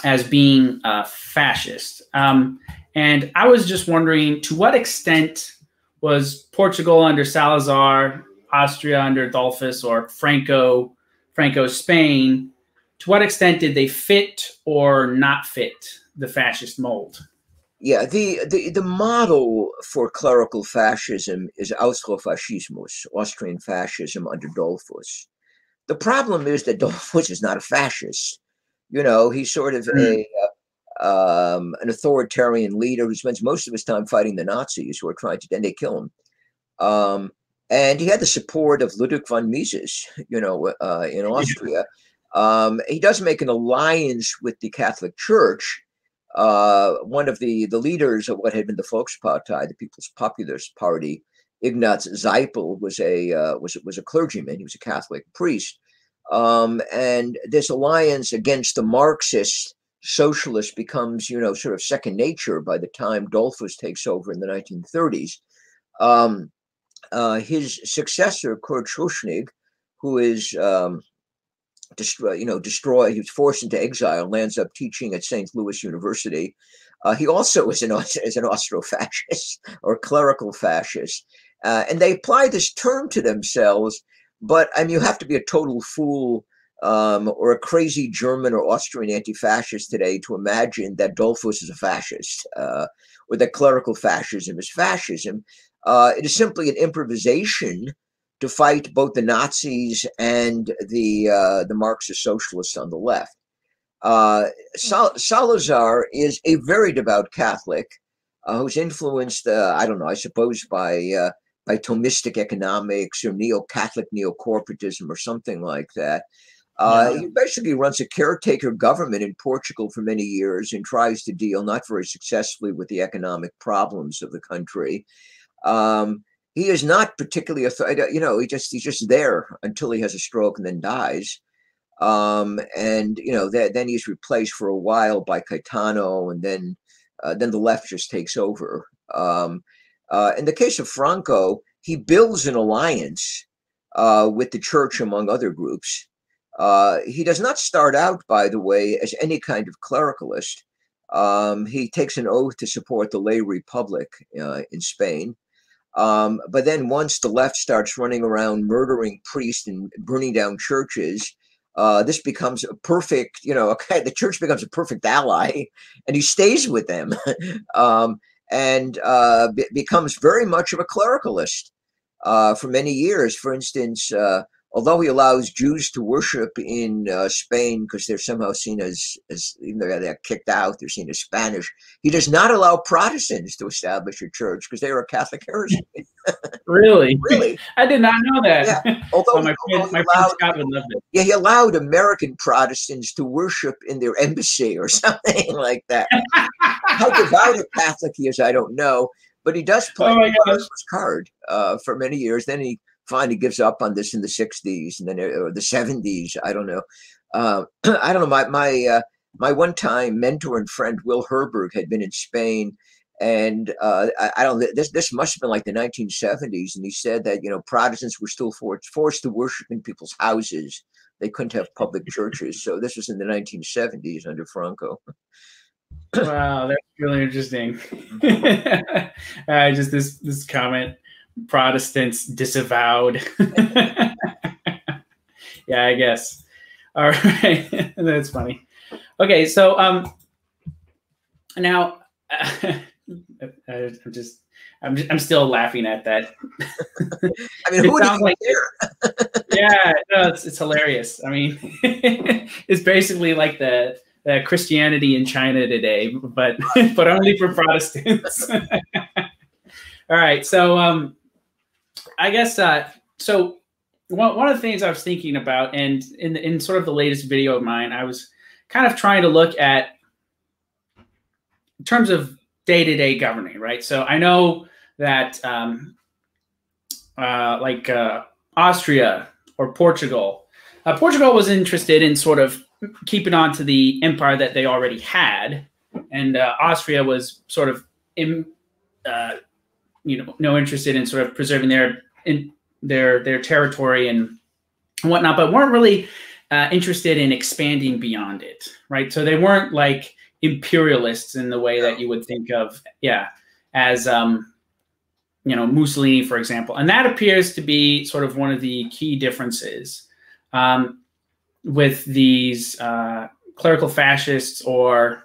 as being uh, fascist. Um, and I was just wondering to what extent was Portugal under Salazar, Austria under Dollfuss, or Franco, Franco Spain, to what extent did they fit or not fit the fascist mold? Yeah, the, the, the model for clerical fascism is Austrofaschismus, Austrian fascism under Dollfuss. The problem is that Dollfuss is not a fascist. You know, he's sort of mm. a uh, um, an authoritarian leader who spends most of his time fighting the Nazis who are trying to, then they kill him. Um, and he had the support of Ludwig von Mises, you know, uh, in Austria. Um, he does make an alliance with the Catholic Church, uh, one of the, the leaders of what had been the Volkspartei, the People's Populist Party, Ignaz Seipel, was a uh, was was a clergyman. He was a Catholic priest, um, and this alliance against the Marxist socialists becomes, you know, sort of second nature by the time Dollfuss takes over in the 1930s. Um, uh, his successor, Kurt Schuschnigg, who is um, destroy, you know, destroy. He was forced into exile, lands up teaching at St. Louis University. Uh, he also is an is an Austro-fascist or clerical fascist, uh, and they apply this term to themselves. But I mean, you have to be a total fool um, or a crazy German or Austrian anti-fascist today to imagine that Dollfuss is a fascist uh, or that clerical fascism is fascism. Uh, it is simply an improvisation to fight both the Nazis and the uh, the Marxist socialists on the left. Uh, Sal- Salazar is a very devout Catholic uh, who's influenced, uh, I don't know, I suppose by uh, by Thomistic economics or neo-Catholic neo-corporatism or something like that. Uh, yeah. He basically runs a caretaker government in Portugal for many years and tries to deal not very successfully with the economic problems of the country. Um, he is not particularly a you know he just he's just there until he has a stroke and then dies. Um, and you know that, then he's replaced for a while by Caetano and then uh, then the left just takes over. Um, uh, in the case of Franco he builds an alliance uh, with the church among other groups. Uh, he does not start out by the way as any kind of clericalist. Um, he takes an oath to support the lay republic uh, in Spain um, but then once the left starts running around murdering priests and burning down churches, uh, this becomes a perfect, you know, okay, the church becomes a perfect ally, and he stays with them, um, and uh, becomes very much of a clericalist uh, for many years. For instance, uh, although he allows Jews to worship in uh, Spain because they're somehow seen as, as even though they're kicked out, they're seen as Spanish. He does not allow Protestants to establish a church because they are a Catholic heresy. really? really? I did not know that. Yeah. Although, oh, my, friend, my allowed, friend Scott would love it. Yeah, he allowed American Protestants to worship in their embassy or something like that. How devout a Catholic he is, I don't know. But he does play oh the card uh, for many years. Then he finally gives up on this in the 60s and then or the 70s i don't know uh, i don't know my my uh, my one time mentor and friend will herberg had been in spain and uh, I, I, don't. This this must have been like the 1970s, and he said that you know Protestants were still for, forced to worship in people's houses. They couldn't have public churches. So this was in the 1970s under Franco. wow, that's really interesting. uh, just this this comment: Protestants disavowed. yeah, I guess. All right, that's funny. Okay, so um, now. I'm just, I'm, just, I'm still laughing at that. I mean, who sounds like yeah, no, it's, it's hilarious. I mean, it's basically like the, the Christianity in China today, but but only for Protestants. All right, so um, I guess uh, so. One, one of the things I was thinking about, and in in sort of the latest video of mine, I was kind of trying to look at in terms of day to day governing, right? So I know that um, uh, like uh, Austria or Portugal, uh, Portugal was interested in sort of keeping on to the empire that they already had, and uh, Austria was sort of in, uh, you know no interested in sort of preserving their in their their territory and whatnot, but weren't really uh, interested in expanding beyond it, right? So they weren't like imperialists in the way that you would think of, yeah, as um, you know Mussolini, for example, and that appears to be sort of one of the key differences um, with these uh, clerical fascists or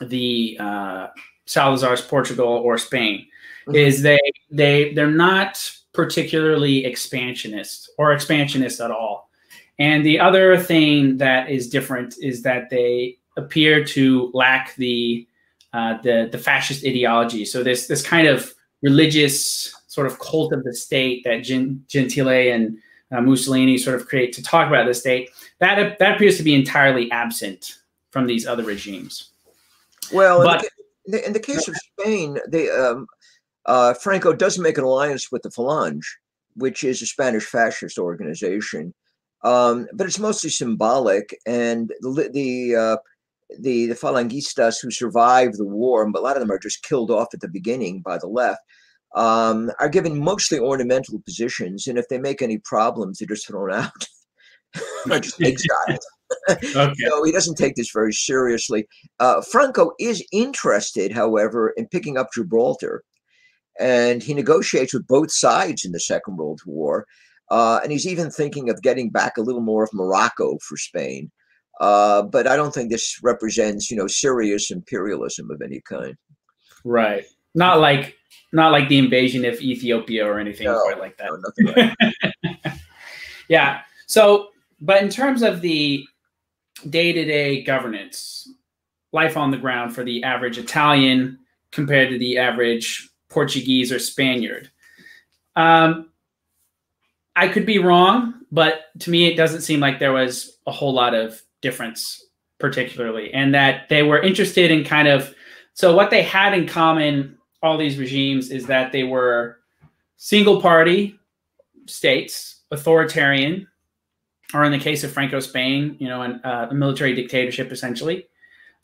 the uh, Salazar's Portugal or Spain, mm -hmm. is they they they're not particularly expansionist or expansionist at all. And the other thing that is different is that they appear to lack the uh, the the fascist ideology. So this this kind of religious sort of cult of the state that Gentile and uh, Mussolini sort of create to talk about the state that that appears to be entirely absent from these other regimes. Well, but, in, the, in, the, case of Spain, they, um, uh, Franco does make an alliance with the Falange, which is a Spanish fascist organization, um, but it's mostly symbolic. And the, the uh, the the Falangistas who survived the war, but a lot of them are just killed off at the beginning by the left, um, are given mostly ornamental positions, and if they make any problems, they're just thrown out just exiled. okay. So he doesn't take this very seriously. Uh, Franco is interested, however, in picking up Gibraltar, and he negotiates with both sides in the Second World War. Uh, and he's even thinking of getting back a little more of Morocco for Spain. Uh, but I don't think this represents, you know, serious imperialism of any kind. Right. Not like not like the invasion of Ethiopia or anything no, quite like that. No, like yeah. So, but in terms of the day-to-day governance, life on the ground for the average Italian compared to the average Portuguese or Spaniard. Um, I could be wrong, but to me, it doesn't seem like there was a whole lot of difference particularly and that they were interested in kind of so what they had in common all these regimes is that they were single party states authoritarian or in the case of franco spain you know an, uh, a military dictatorship essentially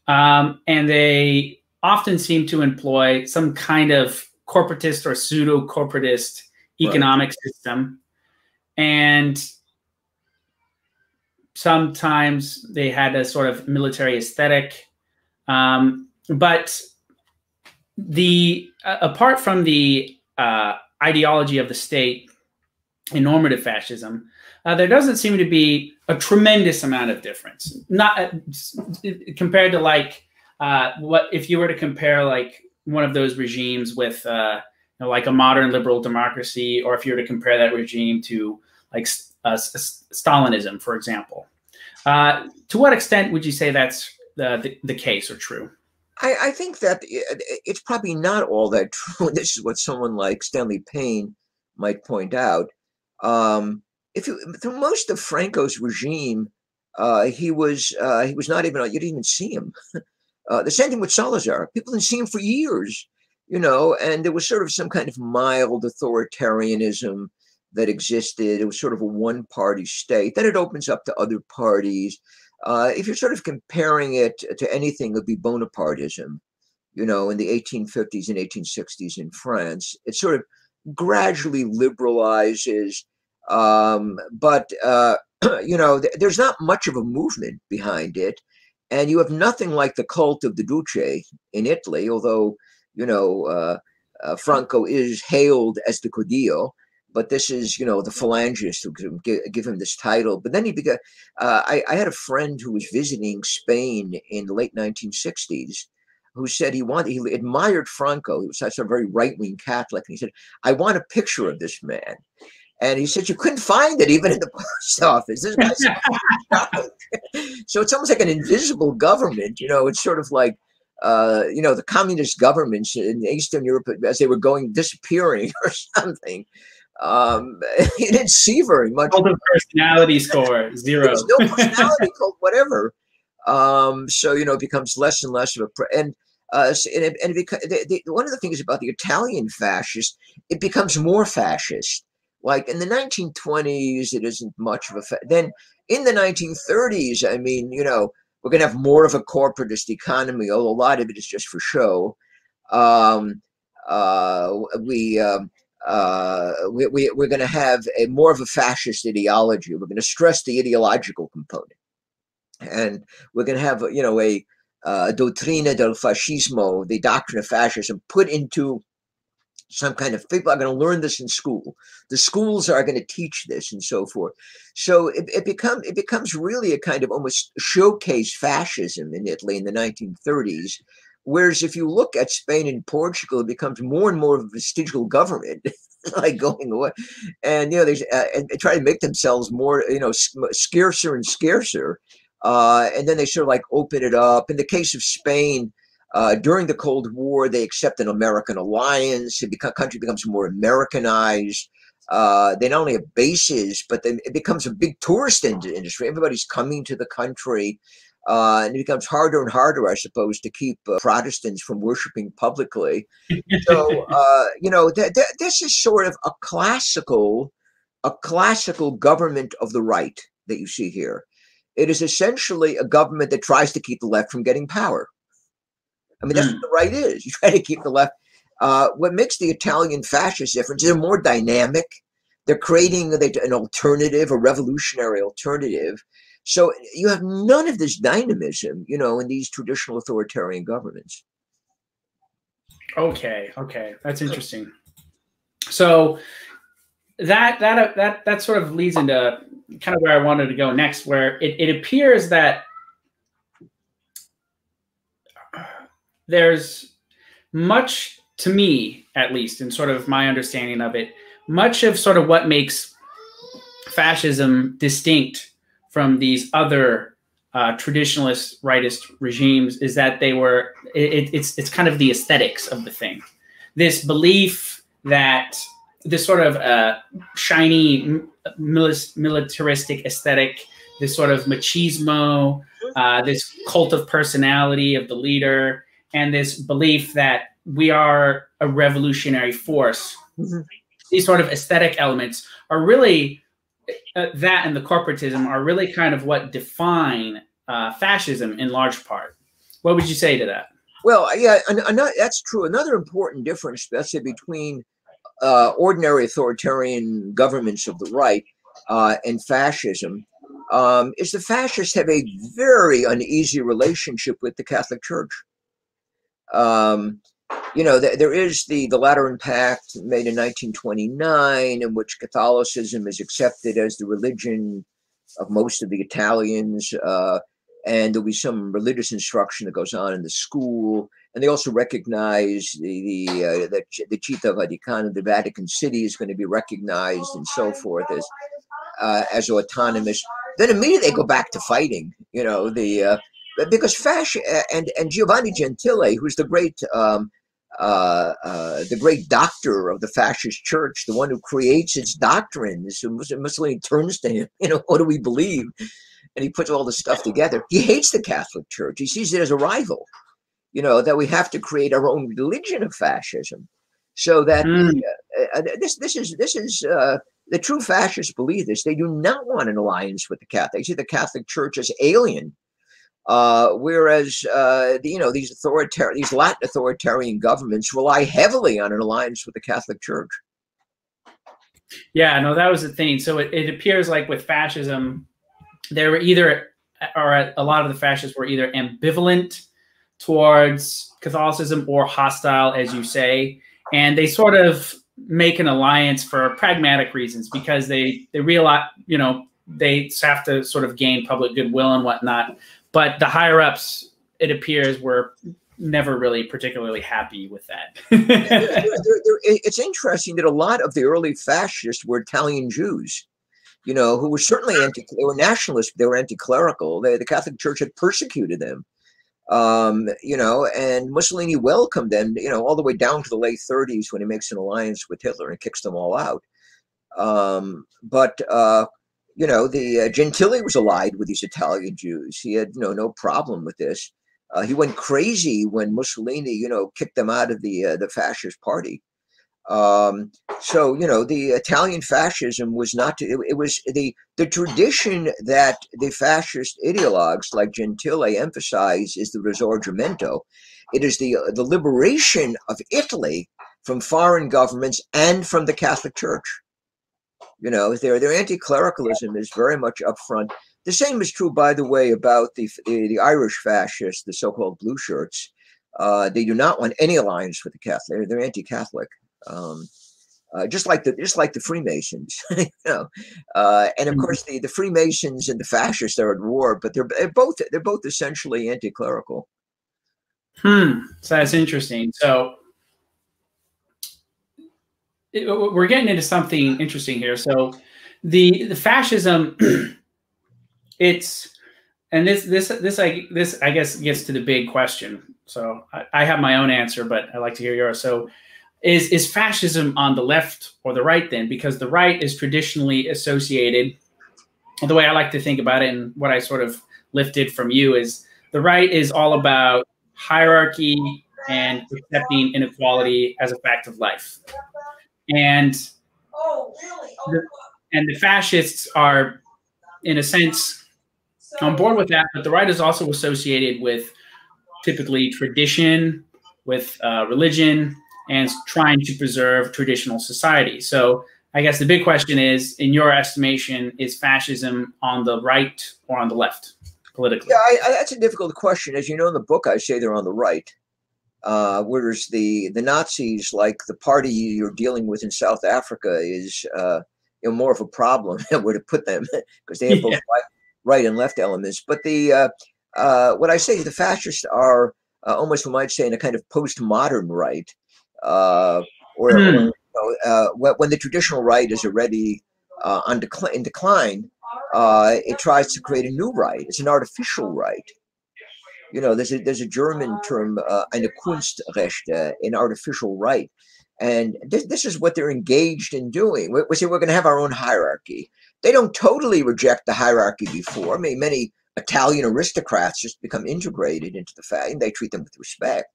um, and they often seem to employ some kind of corporatist or pseudo corporatist economic right. system and sometimes they had a sort of military aesthetic. Um, but the uh, apart from the uh, ideology of the state in normative fascism, uh, there doesn't seem to be a tremendous amount of difference. Not uh, compared to like uh, what if you were to compare like one of those regimes with uh, you know, like a modern liberal democracy, or if you were to compare that regime to like uh, Stalinism, for example. Uh, to what extent would you say that's the, the, the case or true? I, I, think that it's probably not all that true. This is what someone like Stanley Payne might point out. Um, if you, through most of Franco's regime, uh, he was uh, he was not even you didn't even see him. Uh, the same thing with Salazar. People didn't see him for years, you know, and there was sort of some kind of mild authoritarianism that existed. It was sort of a one party state. Then it opens up to other parties. Uh, if you're sort of comparing it to anything, it would be Bonapartism. you know, in the 1850s and 1860s in France. It sort of gradually liberalizes, um, but uh, you know, th- there's not much of a movement behind it, and you have nothing like the cult of the Duce in Italy, although you know uh, uh, Franco is hailed as the Caudillo. But this is, you know, the phalangist who give, give him this title. But then he began. Uh, I, I had a friend who was visiting Spain in the late 1960s, who said he wanted he admired Franco. He was such a very right wing Catholic, and he said, "I want a picture of this man." And he said you couldn't find it even in the post office. This so it's almost like an invisible government. You know, it's sort of like uh, you know the communist governments in Eastern Europe as they were going disappearing or something. Um, he didn't see very much. Personality score zero. There's no personality called whatever. Um, so you know, it becomes less and less of a and uh, and it, and it the, the, one of the things about the Italian fascist, it becomes more fascist. Like in the 1920s, it isn't much of a. Then in the 1930s, I mean, you know, we're going to have more of a corporatist economy, although a lot of it is just for show. Um, uh, we, um, uh, we, we, we're going to have a more of a fascist ideology. We're going to stress the ideological component and we're going to have you know a uh, doctrina del fascismo, the doctrine of fascism, put into some kind of people are going to learn this in school. The schools are going to teach this and so forth. So it, it becomes it becomes really a kind of almost showcase fascism in Italy in the 1930s. Whereas if you look at Spain and Portugal, it becomes more and more of a vestigial government. like going away, and you know they uh, and try to make themselves more you know scarcer and scarcer, uh, and then they sort of like open it up. In the case of Spain, uh, during the Cold War, they accept an American alliance. The country becomes more Americanized. Uh, they not only have bases, but then it becomes a big tourist industry. Everybody's coming to the country. Uh, and it becomes harder and harder, I suppose, to keep uh, Protestants from worshiping publicly. so, uh, you know, th- th- this is sort of a classical, a classical government of the right that you see here. It is essentially a government that tries to keep the left from getting power. I mean, that's mm. what the right is. You try to keep the left. Uh, what makes the Italian fascist difference? They're more dynamic. They're creating an alternative, a revolutionary alternative. So you have none of this dynamism, you know, in these traditional authoritarian governments. Okay, okay, that's interesting. So that that that that sort of leads into kind of where I wanted to go next, where it, it appears that there's much to me, at least, in sort of my understanding of it, much of sort of what makes fascism distinct from these other uh, traditionalist rightist regimes is that they were it, it's it's kind of the aesthetics of the thing. This belief that this sort of uh, shiny militaristic aesthetic, this sort of machismo, uh, this cult of personality of the leader, and this belief that we are a revolutionary force. Mm-hmm. These sort of aesthetic elements are really uh, that and the corporatism are really kind of what define uh, fascism in large part. What would you say to that? Well, yeah, and that's true. Another important difference, let's between uh, ordinary authoritarian governments of the right uh, and fascism um, is the fascists have a very uneasy relationship with the Catholic Church. Um, you know, th- there is the, the Lateran Pact made in 1929, in which Catholicism is accepted as the religion of most of the Italians, uh, and there'll be some religious instruction that goes on in the school and they also recognize the the, uh, the, the Città Vaticana, the Vatican City, is going to be recognized and so forth as uh, as autonomous. Then immediately they go back to fighting. You know the uh, because fascism uh, and and Giovanni Gentile, who's the great um, uh, uh, the great doctor of the fascist church, the one who creates its doctrines. Mussolini turns to him. You know, what do we believe? And he puts all this stuff together. He hates the Catholic Church. He sees it as a rival you know, that we have to create our own religion of fascism. So that mm. uh, uh, this this is this is uh, the true fascists believe this. They do not want an alliance with the Catholics. They see the Catholic Church as alien. Uh, whereas uh, you know these authoritarian, these Latin authoritarian governments rely heavily on an alliance with the Catholic Church. Yeah, no, that was the thing. So it, it appears like with fascism, there were either, or a lot of the fascists were either ambivalent towards Catholicism or hostile, as you say, and they sort of make an alliance for pragmatic reasons because they they realize you know they have to sort of gain public goodwill and whatnot. But the higher ups, it appears, were never really particularly happy with that. it's interesting that a lot of the early fascists were Italian Jews, you know, who were certainly anti. They were nationalists. They were anti-clerical. They, the Catholic Church had persecuted them, um, you know, and Mussolini welcomed them, you know, all the way down to the late 30s when he makes an alliance with Hitler and kicks them all out. Um, but uh, you know, the uh, Gentile was allied with these Italian Jews. He had, you know, no problem with this. Uh, he went crazy when Mussolini, you know, kicked them out of the uh, the fascist party. Um, so you know, the Italian fascism was not. It, it, was the the tradition that the fascist ideologues like Gentile emphasize is the Risorgimento. It is the uh, the liberation of Italy from foreign governments and from the Catholic Church. You know, their their anti-clericalism is very much upfront. The same is true, by the way, about the the, the Irish fascists, the so-called blue shirts. Uh, they do not want any alliance with the Catholic. They're, they're anti-Catholic, um, uh, just like the just like the Freemasons. you know, uh, and of mm-hmm. course the, the Freemasons and the fascists are at war, but they're, they're both they're both essentially anti-clerical. Hmm. So that's interesting. So we're getting into something interesting here. So the the fascism, it's and this this this I this I guess gets to the big question. So I, I have my own answer, but I'd like to hear yours. So is is fascism on the left or the right then? Because the right is traditionally associated. The way I like to think about it, and what I sort of lifted from you is the right is all about hierarchy and accepting inequality as a fact of life and oh, really? oh, the, and the fascists are, in a sense, on board with that. But the right is also associated with typically tradition, with uh, religion, and trying to preserve traditional society. So I guess the big question is, in your estimation, is fascism on the right or on the left politically? Yeah, I, I, that's a difficult question. As you know in the book, I say they're on the right. Uh, whereas the the Nazis, like the party you're dealing with in South Africa, is uh, you know more of a problem where to put them because they have both right, right, and left elements. But the uh, uh what I say, the fascists are uh, almost, we might say, in a kind of postmodern right, uh, or, mm. you know, when the traditional right is already on decline, in decline, it tries to create a new right. It's an artificial right you know, there's a there's a German term, uh, eine Kunstrecht, uh, an artificial right, and this, this is what they're engaged in doing. We, we say we're going to have our own hierarchy. They don't totally reject the hierarchy before. I mean, many Italian aristocrats just become integrated into the fact, and they treat them with respect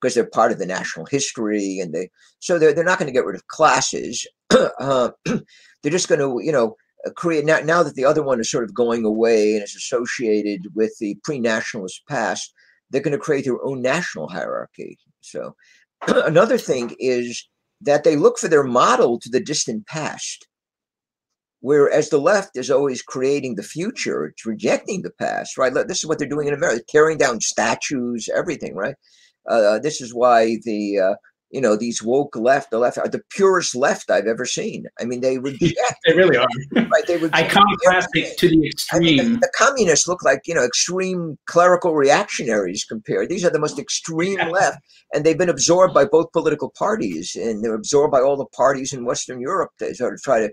because they're part of the national history, and they so they're they're not going to get rid of classes. uh, they're just going to, you know, uh, create now, now that the other one is sort of going away and is associated with the pre-nationalist past they're going to create their own national hierarchy. So another thing is that they look for their model to the distant past whereas the left is always creating the future it's rejecting the past right? This is what they're doing in america tearing down statues everything right? Uh, this is why the uh, you know these woke left the left are the purest left i've ever seen. I mean they reject they really are. Right they reject iconoclastic to the extreme I mean, the, the, communists look like you know extreme clerical reactionaries compared. These are the most extreme yeah. left and they've been absorbed by both political parties and they're absorbed by all the parties in western europe They sort of try to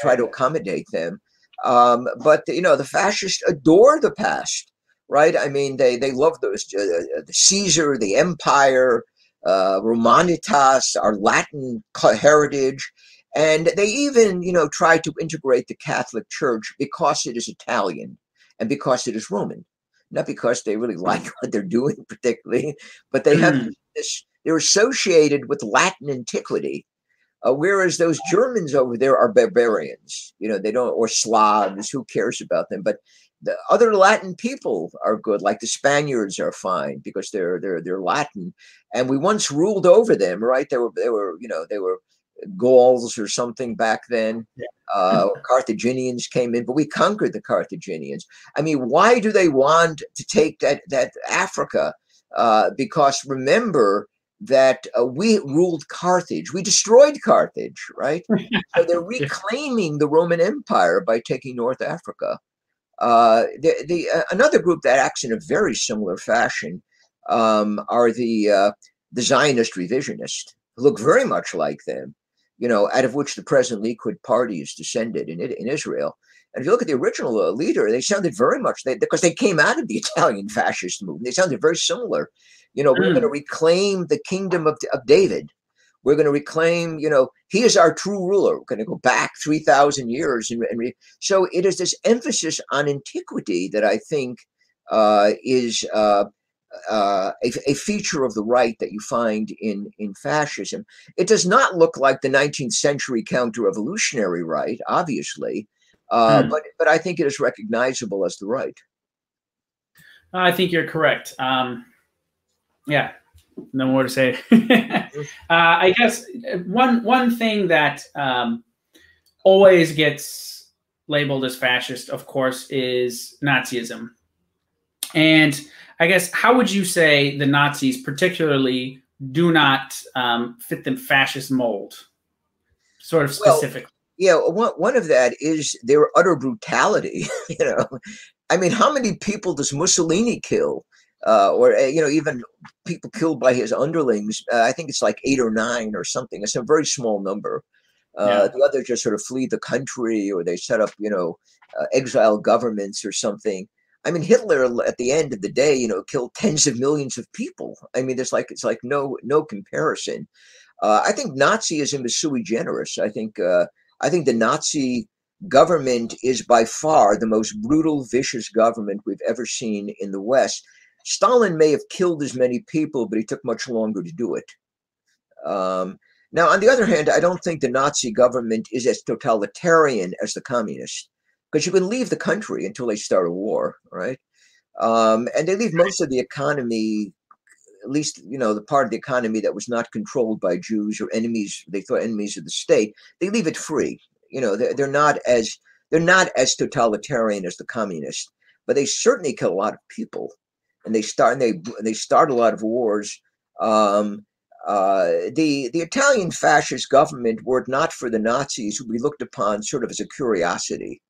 try to accommodate them. Um, but you know the fascists adore the past right? I mean they they love those uh, uh the caesar the empire uh, Romanitas, our Latin heritage, and they even, you know, try to integrate the Catholic Church because it is Italian and because it is Roman, not because they really like what they're doing particularly, but they have hmm. this. They're associated with Latin antiquity, uh, whereas those Germans over there are barbarians. You know, they don't or Slavs. Who cares about them? But the other Latin people are good, like the Spaniards are fine because they're they're they're Latin, and we once ruled over them, right? They were they were you know they were Gauls or something back then. Yeah. Uh, Carthaginians came in, but we conquered the Carthaginians. I mean, why do they want to take that that Africa? Uh, because remember that uh, we ruled Carthage, we destroyed Carthage, right? so they're reclaiming the Roman Empire by taking North Africa. Uh, the, the uh, another group that acts in a very similar fashion um, are the uh, the Zionist revisionists, who look very much like them you know, out of which the present Likud party is descended in, in Israel. And if you look at the original uh, leader, they sounded very much they, because they came out of the Italian fascist movement. They sounded very similar. You know, mm. we're going to reclaim the kingdom of, of David. We're going to reclaim, you know, he is our true ruler. We're going to go back 3,000 years. And, and re- so it is this emphasis on antiquity that I think uh, is uh, uh, a, a, feature of the right that you find in in fascism. It does not look like the 19th century counter-revolutionary right, obviously, uh, hmm. but but I think it is recognizable as the right. I think you're correct. Um, yeah, no more to say. uh, I guess one one thing that um, always gets labeled as fascist, of course, is Nazism, and I guess how would you say the Nazis particularly do not um, fit the fascist mold, sort of specifically? Well, yeah, one one of that is their utter brutality. you know, I mean, how many people does Mussolini kill? Uh, or uh, you know, even people killed by his underlings. Uh, I think it's like eight or nine or something. It's a very small number. Uh, yeah. The others just sort of flee the country, or they set up, you know, uh, exile governments or something. I mean, Hitler at the end of the day, you know, killed tens of millions of people. I mean, there's like it's like no no comparison. Uh, I think Nazism is sui generis. I think uh, I think the Nazi government is by far the most brutal, vicious government we've ever seen in the West. Stalin may have killed as many people, but he took much longer to do it. Um, now, on the other hand, I don't think the Nazi government is as totalitarian as the communists, because you can leave the country until they start a war, right? Um, and they leave most of the economy, at least you know the part of the economy that was not controlled by Jews or enemies. They thought enemies of the state. They leave it free. You know, they're, they're not as they're not as totalitarian as the communists, but they certainly kill a lot of people, and they start and they and they start a lot of wars. Um, uh, the the Italian fascist government, were it not for the Nazis, would be looked upon sort of as a curiosity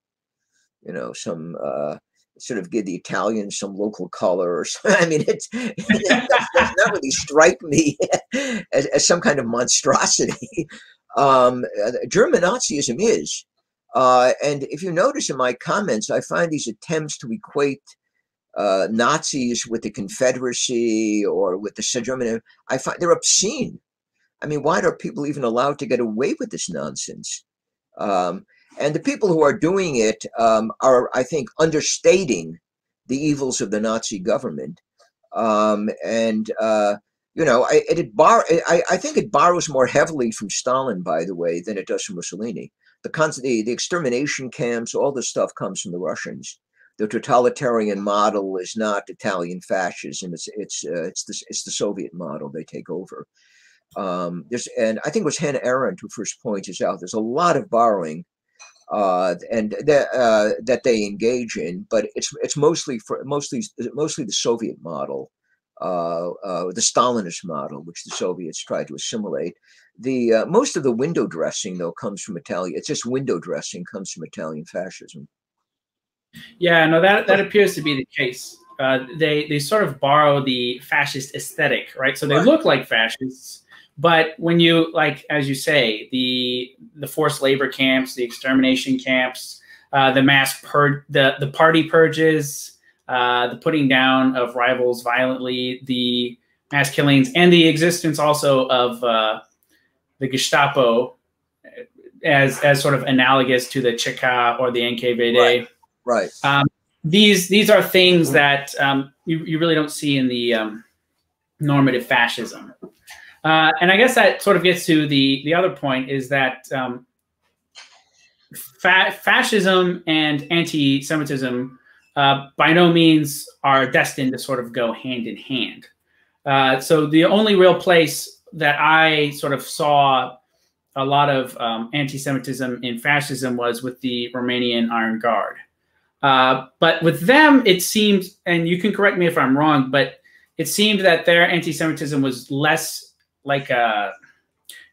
you know, some uh, sort of give the Italians some local color or something. I mean, it's, it does, does not really strike me as, as, some kind of monstrosity. Um, uh, German Nazism is. Uh, and if you notice in my comments, I find these attempts to equate uh, Nazis with the Confederacy or with the German, I find they're obscene. I mean, why are people even allowed to get away with this nonsense? Um, and the people who are doing it um, are, I think, understating the evils of the Nazi government. Um, and, uh, you know, I, it, it bar- I, I, think it borrows more heavily from Stalin, by the way, than it does from Mussolini. The, the, the extermination camps, all this stuff comes from the Russians. The totalitarian model is not Italian fascism. It's it's uh, it's the it's the Soviet model. They take over. Um, there's and I think it was Hannah Arendt who first points out. There's a lot of borrowing uh, and that uh, that they engage in, but it's it's mostly for mostly mostly the Soviet model, uh, uh, the Stalinist model, which the Soviets tried to assimilate. The uh, most of the window dressing though comes from Italian. It's just window dressing comes from Italian fascism. Yeah, no, that that appears to be the case. Uh, they they sort of borrow the fascist aesthetic, right? So they right. look like fascists, but when you like, as you say, the the forced labor camps, the extermination camps, uh, the mass pur- the the party purges, uh, the putting down of rivals violently, the mass killings, and the existence also of uh, the Gestapo as as sort of analogous to the Cheka or the NKVD. Right. Right. Um, these these are things that um, you, you really don't see in the um, normative fascism. Uh, and I guess that sort of gets to the the other point is that um, fa fascism and anti-Semitism uh, by no means are destined to sort of go hand in hand. Uh, so the only real place that I sort of saw a lot of um, anti-Semitism in fascism was with the Romanian Iron Guard. Uh, but with them, it seemed, and you can correct me if I'm wrong, but it seemed that their anti-Semitism was less like a,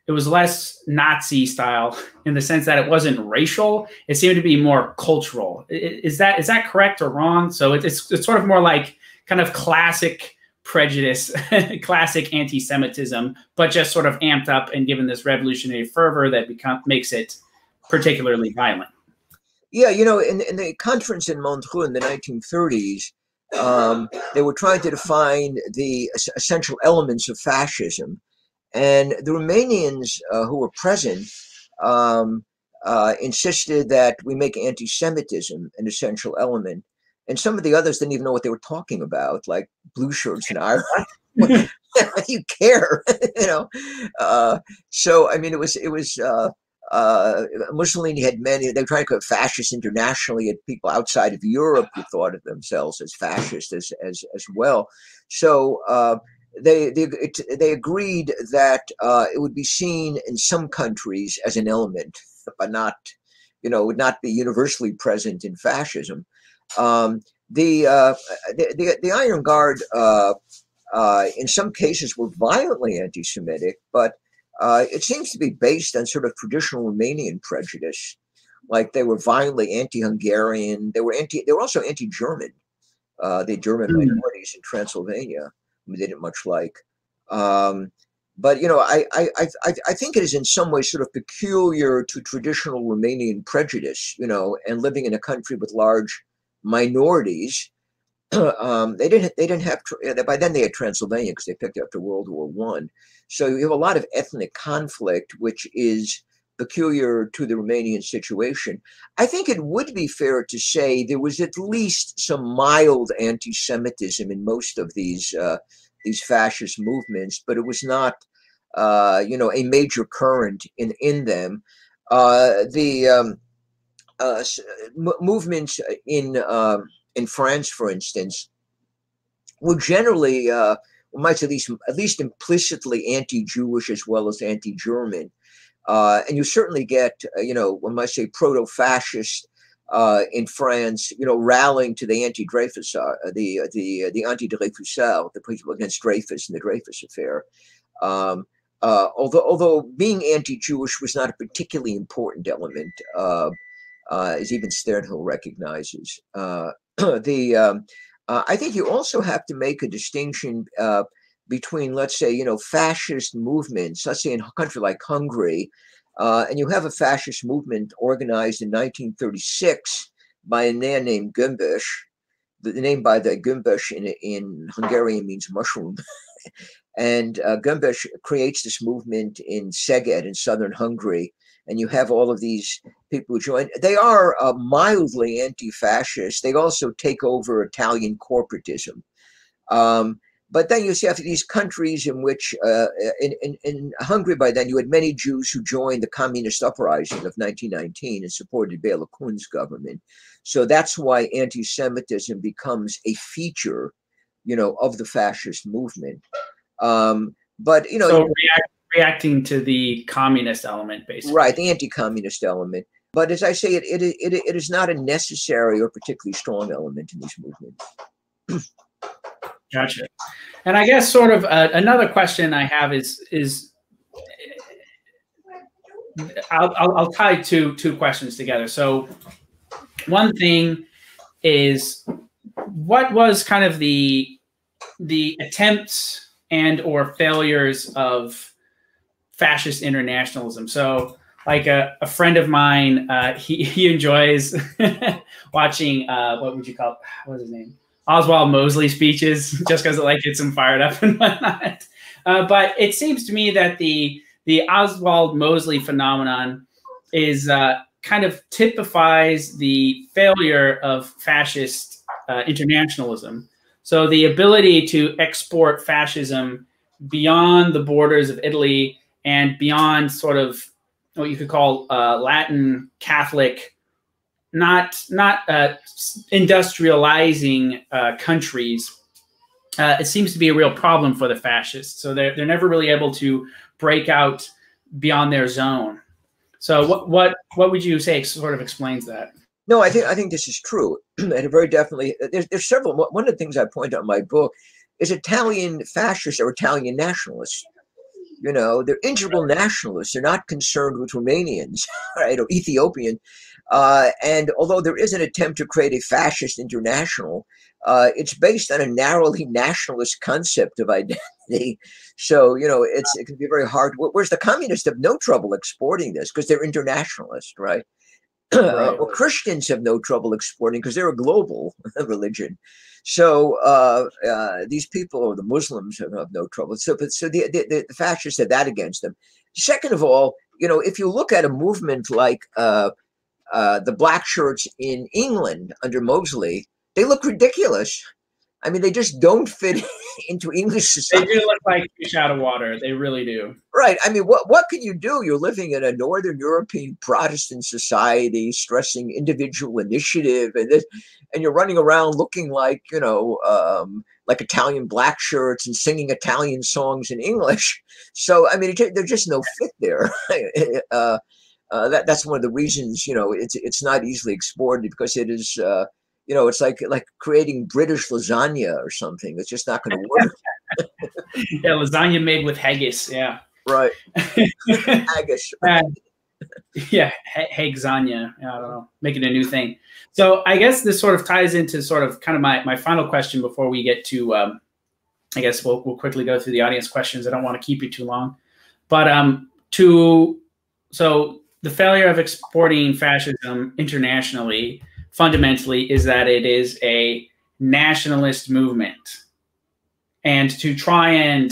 it was less Nazi style in the sense that it wasn't racial. It seemed to be more cultural. Is that is that correct or wrong? So it's it's sort of more like kind of classic prejudice, classic anti-Semitism, but just sort of amped up and given this revolutionary fervor that become makes it particularly violent. Yeah, you know, in, in the conference in Montreux in the 1930s, um, they were trying to define the essential elements of fascism. And the Romanians uh, who were present um, uh, insisted that we make anti Semitism an essential element. And some of the others didn't even know what they were talking about, like blue shirts and Ireland. you care, you know? Uh, so, I mean, it was, it was, uh, uh, Mussolini had many, they were trying to go fascist internationally, had people outside of Europe who thought of themselves as fascist as, as, as well. So uh, they, they, it, they agreed that uh, it would be seen in some countries as an element, but not, you know, would not be universally present in fascism. Um, the, uh, the, the, the, Iron Guard, uh, uh, in some cases, were violently anti Semitic, but uh, it seems to be based on sort of traditional Romanian prejudice. Like they were violently anti-Hungarian. They were anti. They were also anti-German. Uh, the German mm. minorities in Transylvania, they didn't much like. Um, but you know, I, I I I think it is in some ways sort of peculiar to traditional Romanian prejudice. You know, and living in a country with large minorities. um, they didn't they didn't have by then they had Transylvania because they picked up after World War One. So you have a lot of ethnic conflict, which is peculiar to the Romanian situation. I think it would be fair to say there was at least some mild anti-Semitism in most of these uh, these fascist movements, but it was not, uh, you know, a major current in in them. Uh, the um, uh, movements in um, in France, for instance, were generally uh, much at least at least implicitly anti-Jewish as well as anti-German, uh, and you certainly get uh, you know one might say proto-fascist uh, in France, you know, rallying to the anti-Dreyfus, uh, the uh, the the anti-Dreyfusard, the people against Dreyfus and the Dreyfus affair. Um, uh, although although being anti-Jewish was not a particularly important element, as even Sternhell recognizes. the um, uh, I think you also have to make a distinction uh, between, let's say, you know, fascist movements, let's say in a country like Hungary, uh, and you have a fascist movement organized in 1936 by a man named Gömbös. The, the name by the Gömbös in, in Hungarian means mushroom. and uh, Gömbös creates this movement in Szeged in southern Hungary and you have all of these people who join. They are uh, mildly anti-fascist. They also take over Italian corporatism. Um, but then you see have these countries in which, uh, in, in, in, Hungary by then, you had many Jews who joined the communist uprising of 1919 and supported Bela Kun's government. So that's why anti-Semitism becomes a feature, you know, of the fascist movement. Um, but you know, so react, reacting to the communist element, basically. Right, the anti-communist element. But as I say, it, it, it, it is not a necessary or particularly strong element in these movements. gotcha. And I guess sort of uh, another question I have is is I'll, I'll, I'll tie two two questions together. So one thing is what was kind of the the attempts and or failures of fascist internationalism. So, like a, a friend of mine, uh, he, he enjoys watching uh, what would you call what's his name Oswald Mosley speeches, just because it like gets him fired up and whatnot. Uh, but it seems to me that the the Oswald Mosley phenomenon is uh, kind of typifies the failure of fascist uh, internationalism. So the ability to export fascism beyond the borders of Italy and beyond sort of what you could call uh, Latin Catholic not not uh, industrializing uh, countries, uh, it seems to be a real problem for the fascists. So they're they're never really able to break out beyond their zone. So what what what would you say sort of explains that? No, I think I think this is true, and very definitely. There's there's several. One of the things I point out in my book is Italian fascists or Italian nationalists. You know, they're integral nationalists. They're not concerned with Romanians, right, or Ethiopian. Uh, and although there is an attempt to create a fascist international, uh, it's based on a narrowly nationalist concept of identity. So you know, it's it can be very hard. Whereas the communists have no trouble exporting this because they're internationalist, right? Right. well, Christians have no trouble exporting because they're a global religion. So uh, uh, these people, or the Muslims, have, have no trouble. So, but, so the, the, the fascists had that against them. Second of all, you know, if you look at a movement like uh, uh, the black shirts in England under Mosley, they look ridiculous. I mean, they just don't fit into English society. They do look like fish out of water. They really do. Right. I mean, what what can you do? You're living in a Northern European Protestant society, stressing individual initiative, and this, and you're running around looking like you know, um, like Italian black shirts and singing Italian songs in English. So, I mean, there's just no fit there. uh, uh, that that's one of the reasons you know it's it's not easily exported because it is. Uh, you know, it's like like creating British lasagna or something. It's just not going to work. yeah, lasagna made with haggis. Yeah. Right. haggis. Uh, yeah, hagzanya. I don't know, making a new thing. So I guess this sort of ties into sort of kind of my my final question before we get to. Um, I guess we'll we'll quickly go through the audience questions. I don't want to keep you too long, but um, to so the failure of exporting fascism internationally fundamentally is that it is a nationalist movement. And to try and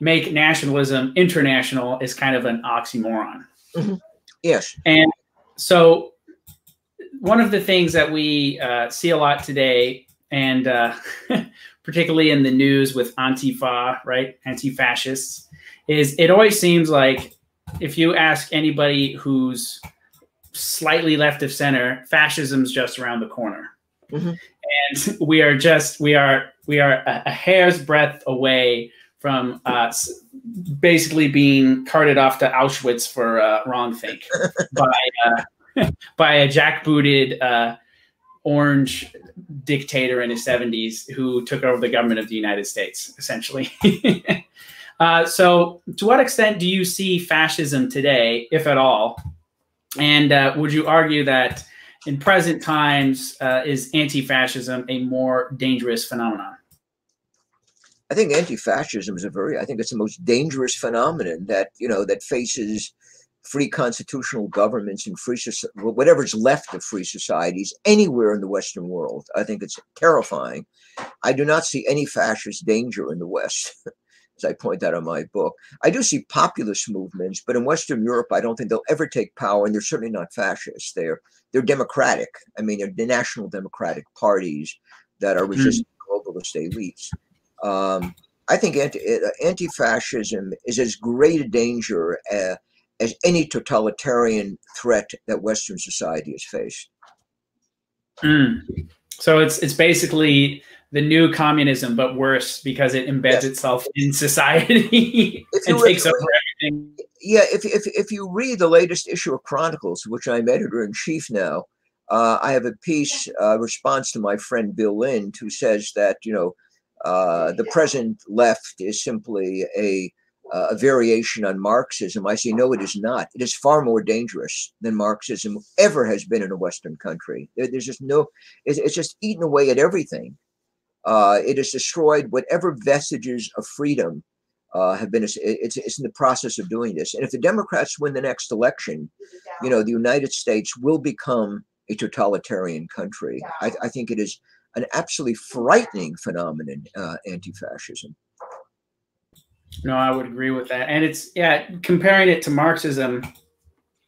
make nationalism international is kind of an oxymoron. Mm-hmm. Yes. And so, one of the things that we uh, see a lot today, and uh, particularly in the news with Antifa, right, anti fascists, is it always seems like if you ask anybody who's slightly left of center, fascism's just around the corner. Mm-hmm. And we are just we are we are a, a hair's breadth away from uh, basically being carted off to Auschwitz for uh, wrong think by uh, by a jackbooted uh, orange dictator in his 70s who took over the government of the United States, essentially. Uh, so, to what extent do you see fascism today, if at all, and uh, would you argue that in present times uh, is anti-fascism a more dangerous phenomenon? I think anti-fascism is a very, I think it's the most dangerous phenomenon that, you know, that faces free constitutional governments and free, whatever's left of free societies anywhere in the Western world. I think it's terrifying. I do not see any fascist danger in the West. as I point out in my book. I do see populist movements, but in Western Europe, I don't think they'll ever take power, and they're certainly not fascist. They're they're democratic. I mean, they're the national democratic parties that are hmm. resisting mm. globalist elites. Um, I think anti, uh, anti-fascism is as great a danger uh, as any totalitarian threat that Western society has faced. Mm. So it's it's basically the new communism, but worse because it embeds yes. itself in society and takes over everything. Yeah, if, if, if you read the latest issue of Chronicles, which I'm editor in chief now, uh, I have a piece, uh, response to my friend Bill Lind, who says that, you know, uh, the present left is simply a, a variation on Marxism. I say, no, it is not. It is far more dangerous than Marxism ever has been in a Western country. There, there's just no, it's, it's just eaten away at everything. Uh, it has destroyed whatever vestiges of freedom uh, have been. It's, it's in the process of doing this. And if the Democrats win the next election, you know, the United States will become a totalitarian country. I, I think it is an absolutely frightening phenomenon, uh, anti-fascism. No, I would agree with that. And it's yeah, comparing it to Marxism.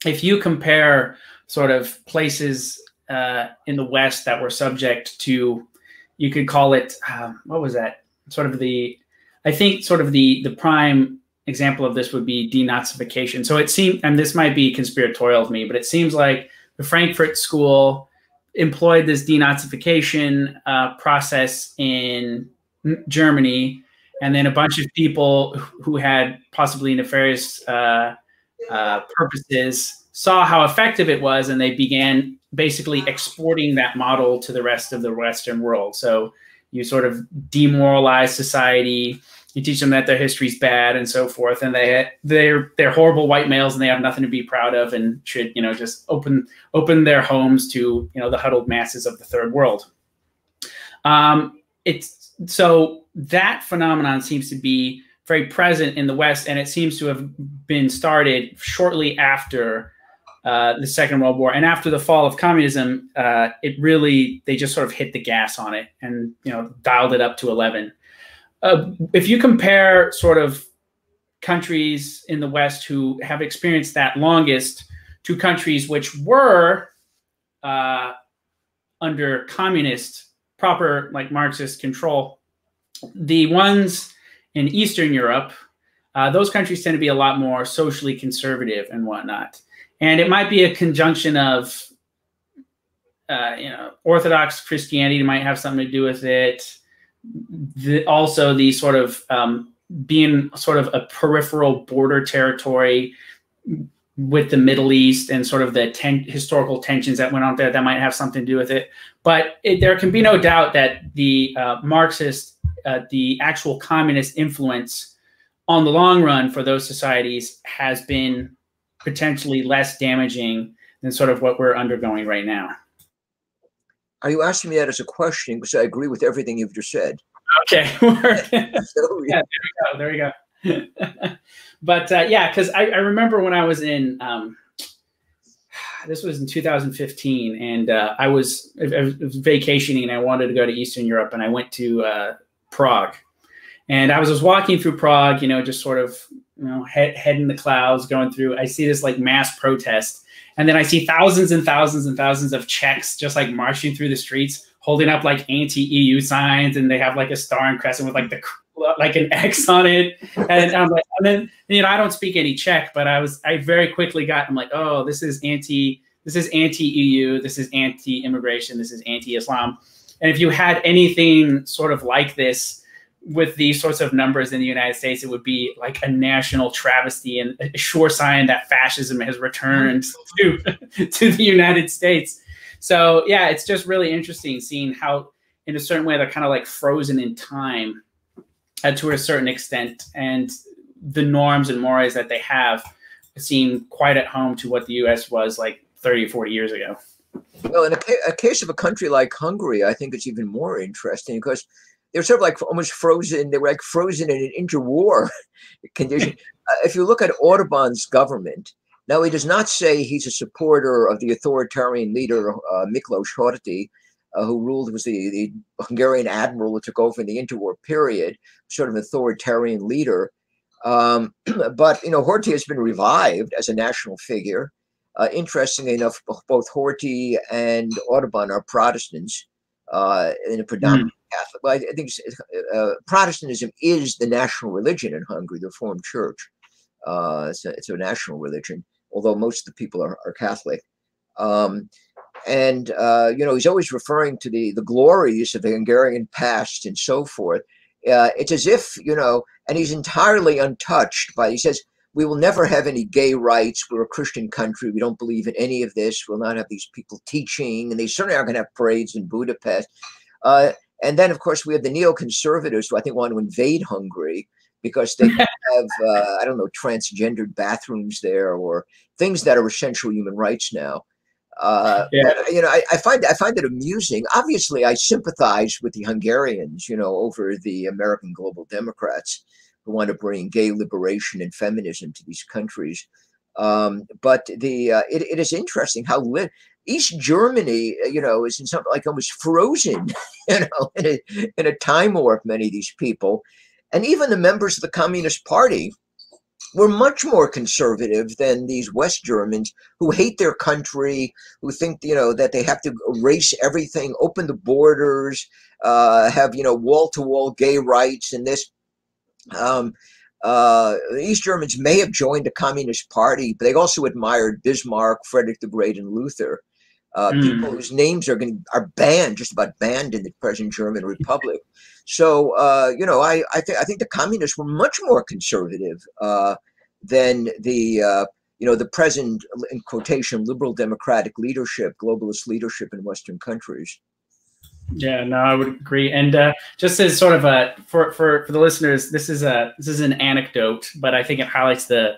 If you compare sort of places uh, in the West that were subject to you could call it um, what was that? Sort of the i think sort of the the prime example of this would be denazification. So it seemed and this might be conspiratorial of me but it seems like the frankfurt school employed this denazification uh, process in Germany, and then a bunch of people who had possibly nefarious uh, uh, purposes saw how effective it was, and they began basically exporting that model to the rest of the Western world. So you sort of demoralize society. You teach them that their history's bad and so forth, and they they're they're horrible white males and they have nothing to be proud of and should you know just open open their homes to you know the huddled masses of the third world. Um, it's so that phenomenon seems to be very present in the West, and it seems to have been started shortly after uh, the Second World War, and after the fall of communism, uh, it really they just sort of hit the gas on it and you know dialed it up to eleven. Uh, if you compare sort of countries in the West who have experienced that longest to countries which were uh, under communist proper like Marxist control, the ones in Eastern Europe, uh, those countries tend to be a lot more socially conservative and whatnot and it might be a conjunction of uh, you know Orthodox Christianity might have something to do with it. The, also, the sort of um, being sort of a peripheral border territory with the Middle East and sort of the ten historical tensions that went on there that might have something to do with it. But it, there can be no doubt that the uh, Marxist, uh, the actual communist influence on the long run for those societies has been potentially less damaging than sort of what we're undergoing right now. Are you asking me that as a question? Because I agree with everything you've just said. Okay. so, yeah, there we go. There we go. but uh, yeah, because I, I, remember when I was in, um, this was in 2015, and uh, I, was, I, was, vacationing and I wanted to go to Eastern Europe, and I went to uh, Prague. And I was just walking through Prague, you know, just sort of you know, head, head in the clouds going through. I see this like mass protest. And then I see thousands and thousands and thousands of Czechs just like marching through the streets, holding up like anti-EU signs, and they have like a star and crescent with like the like an X on it. And I'm like, and then you know, I don't speak any Czech, but I was I very quickly got I'm like, oh, this is anti this is anti-EU, this is anti-immigration, this is anti-Islam. And if you had anything sort of like this with these sorts of numbers in the United States, it would be like a national travesty and a sure sign that fascism has returned to, to the United States. So yeah, it's just really interesting seeing how, in a certain way, they're kind of like frozen in time uh, to a certain extent, and the norms and mores that they have seem quite at home to what the U.S. was like 30 or 40 years ago. Well, in a, ca- a case of a country like Hungary, I think it's even more interesting because they're sort of like almost frozen. They were like frozen in an interwar condition. uh, if you look at Orban's government, now he does not say he's a supporter of the authoritarian leader uh, Miklos Horthy, uh, who ruled was the, the Hungarian admiral who took over in the interwar period, sort of authoritarian leader. Um, but you know, Horthy has been revived as a national figure. Uh, interestingly enough, both Horthy and Orban are Protestants uh, in a predominant. Catholic. Well, I, think uh, Protestantism is the national religion in Hungary, the Reformed Church. Uh, it's, a, it's, a, national religion, although most of the people are, are Catholic. Um, and uh, you know, he's always referring to the the glories of the Hungarian past and so forth. Uh, it's as if you know, and he's entirely untouched by. He says we will never have any gay rights. We're a Christian country. We don't believe in any of this. We'll not have these people teaching, and they certainly aren't going to have parades in Budapest. Uh, and then, of course, we have the neoconservatives who I think want to invade Hungary because they have, uh, I don't know, transgendered bathrooms there or things that are essential human rights now. Uh, yeah. but, you know, I, I, find I find it amusing. Obviously, I sympathize with the Hungarians, you know, over the American Global Democrats who want to bring gay liberation and feminism to these countries. Um, but the uh, it, it is interesting how East Germany, uh, you know, is in something like almost frozen, you know, in a, in a time warp. Many of these people, and even the members of the Communist Party, were much more conservative than these West Germans who hate their country, who think you know that they have to erase everything, open the borders, uh, have you know wall to wall gay rights, and this. Um, uh, East Germans may have joined the Communist Party, but they also admired Bismarck, Frederick the Great, and Luther. Uh, mm. people whose names are going are banned, just about banned in the present German Republic. So uh, you know, I I think I think the communists were much more conservative uh, than the uh, you know the present in quotation liberal democratic leadership, globalist leadership in Western countries. Yeah, no, I would agree. And uh, just as sort of a for, for for the listeners, this is a this is an anecdote, but I think it highlights the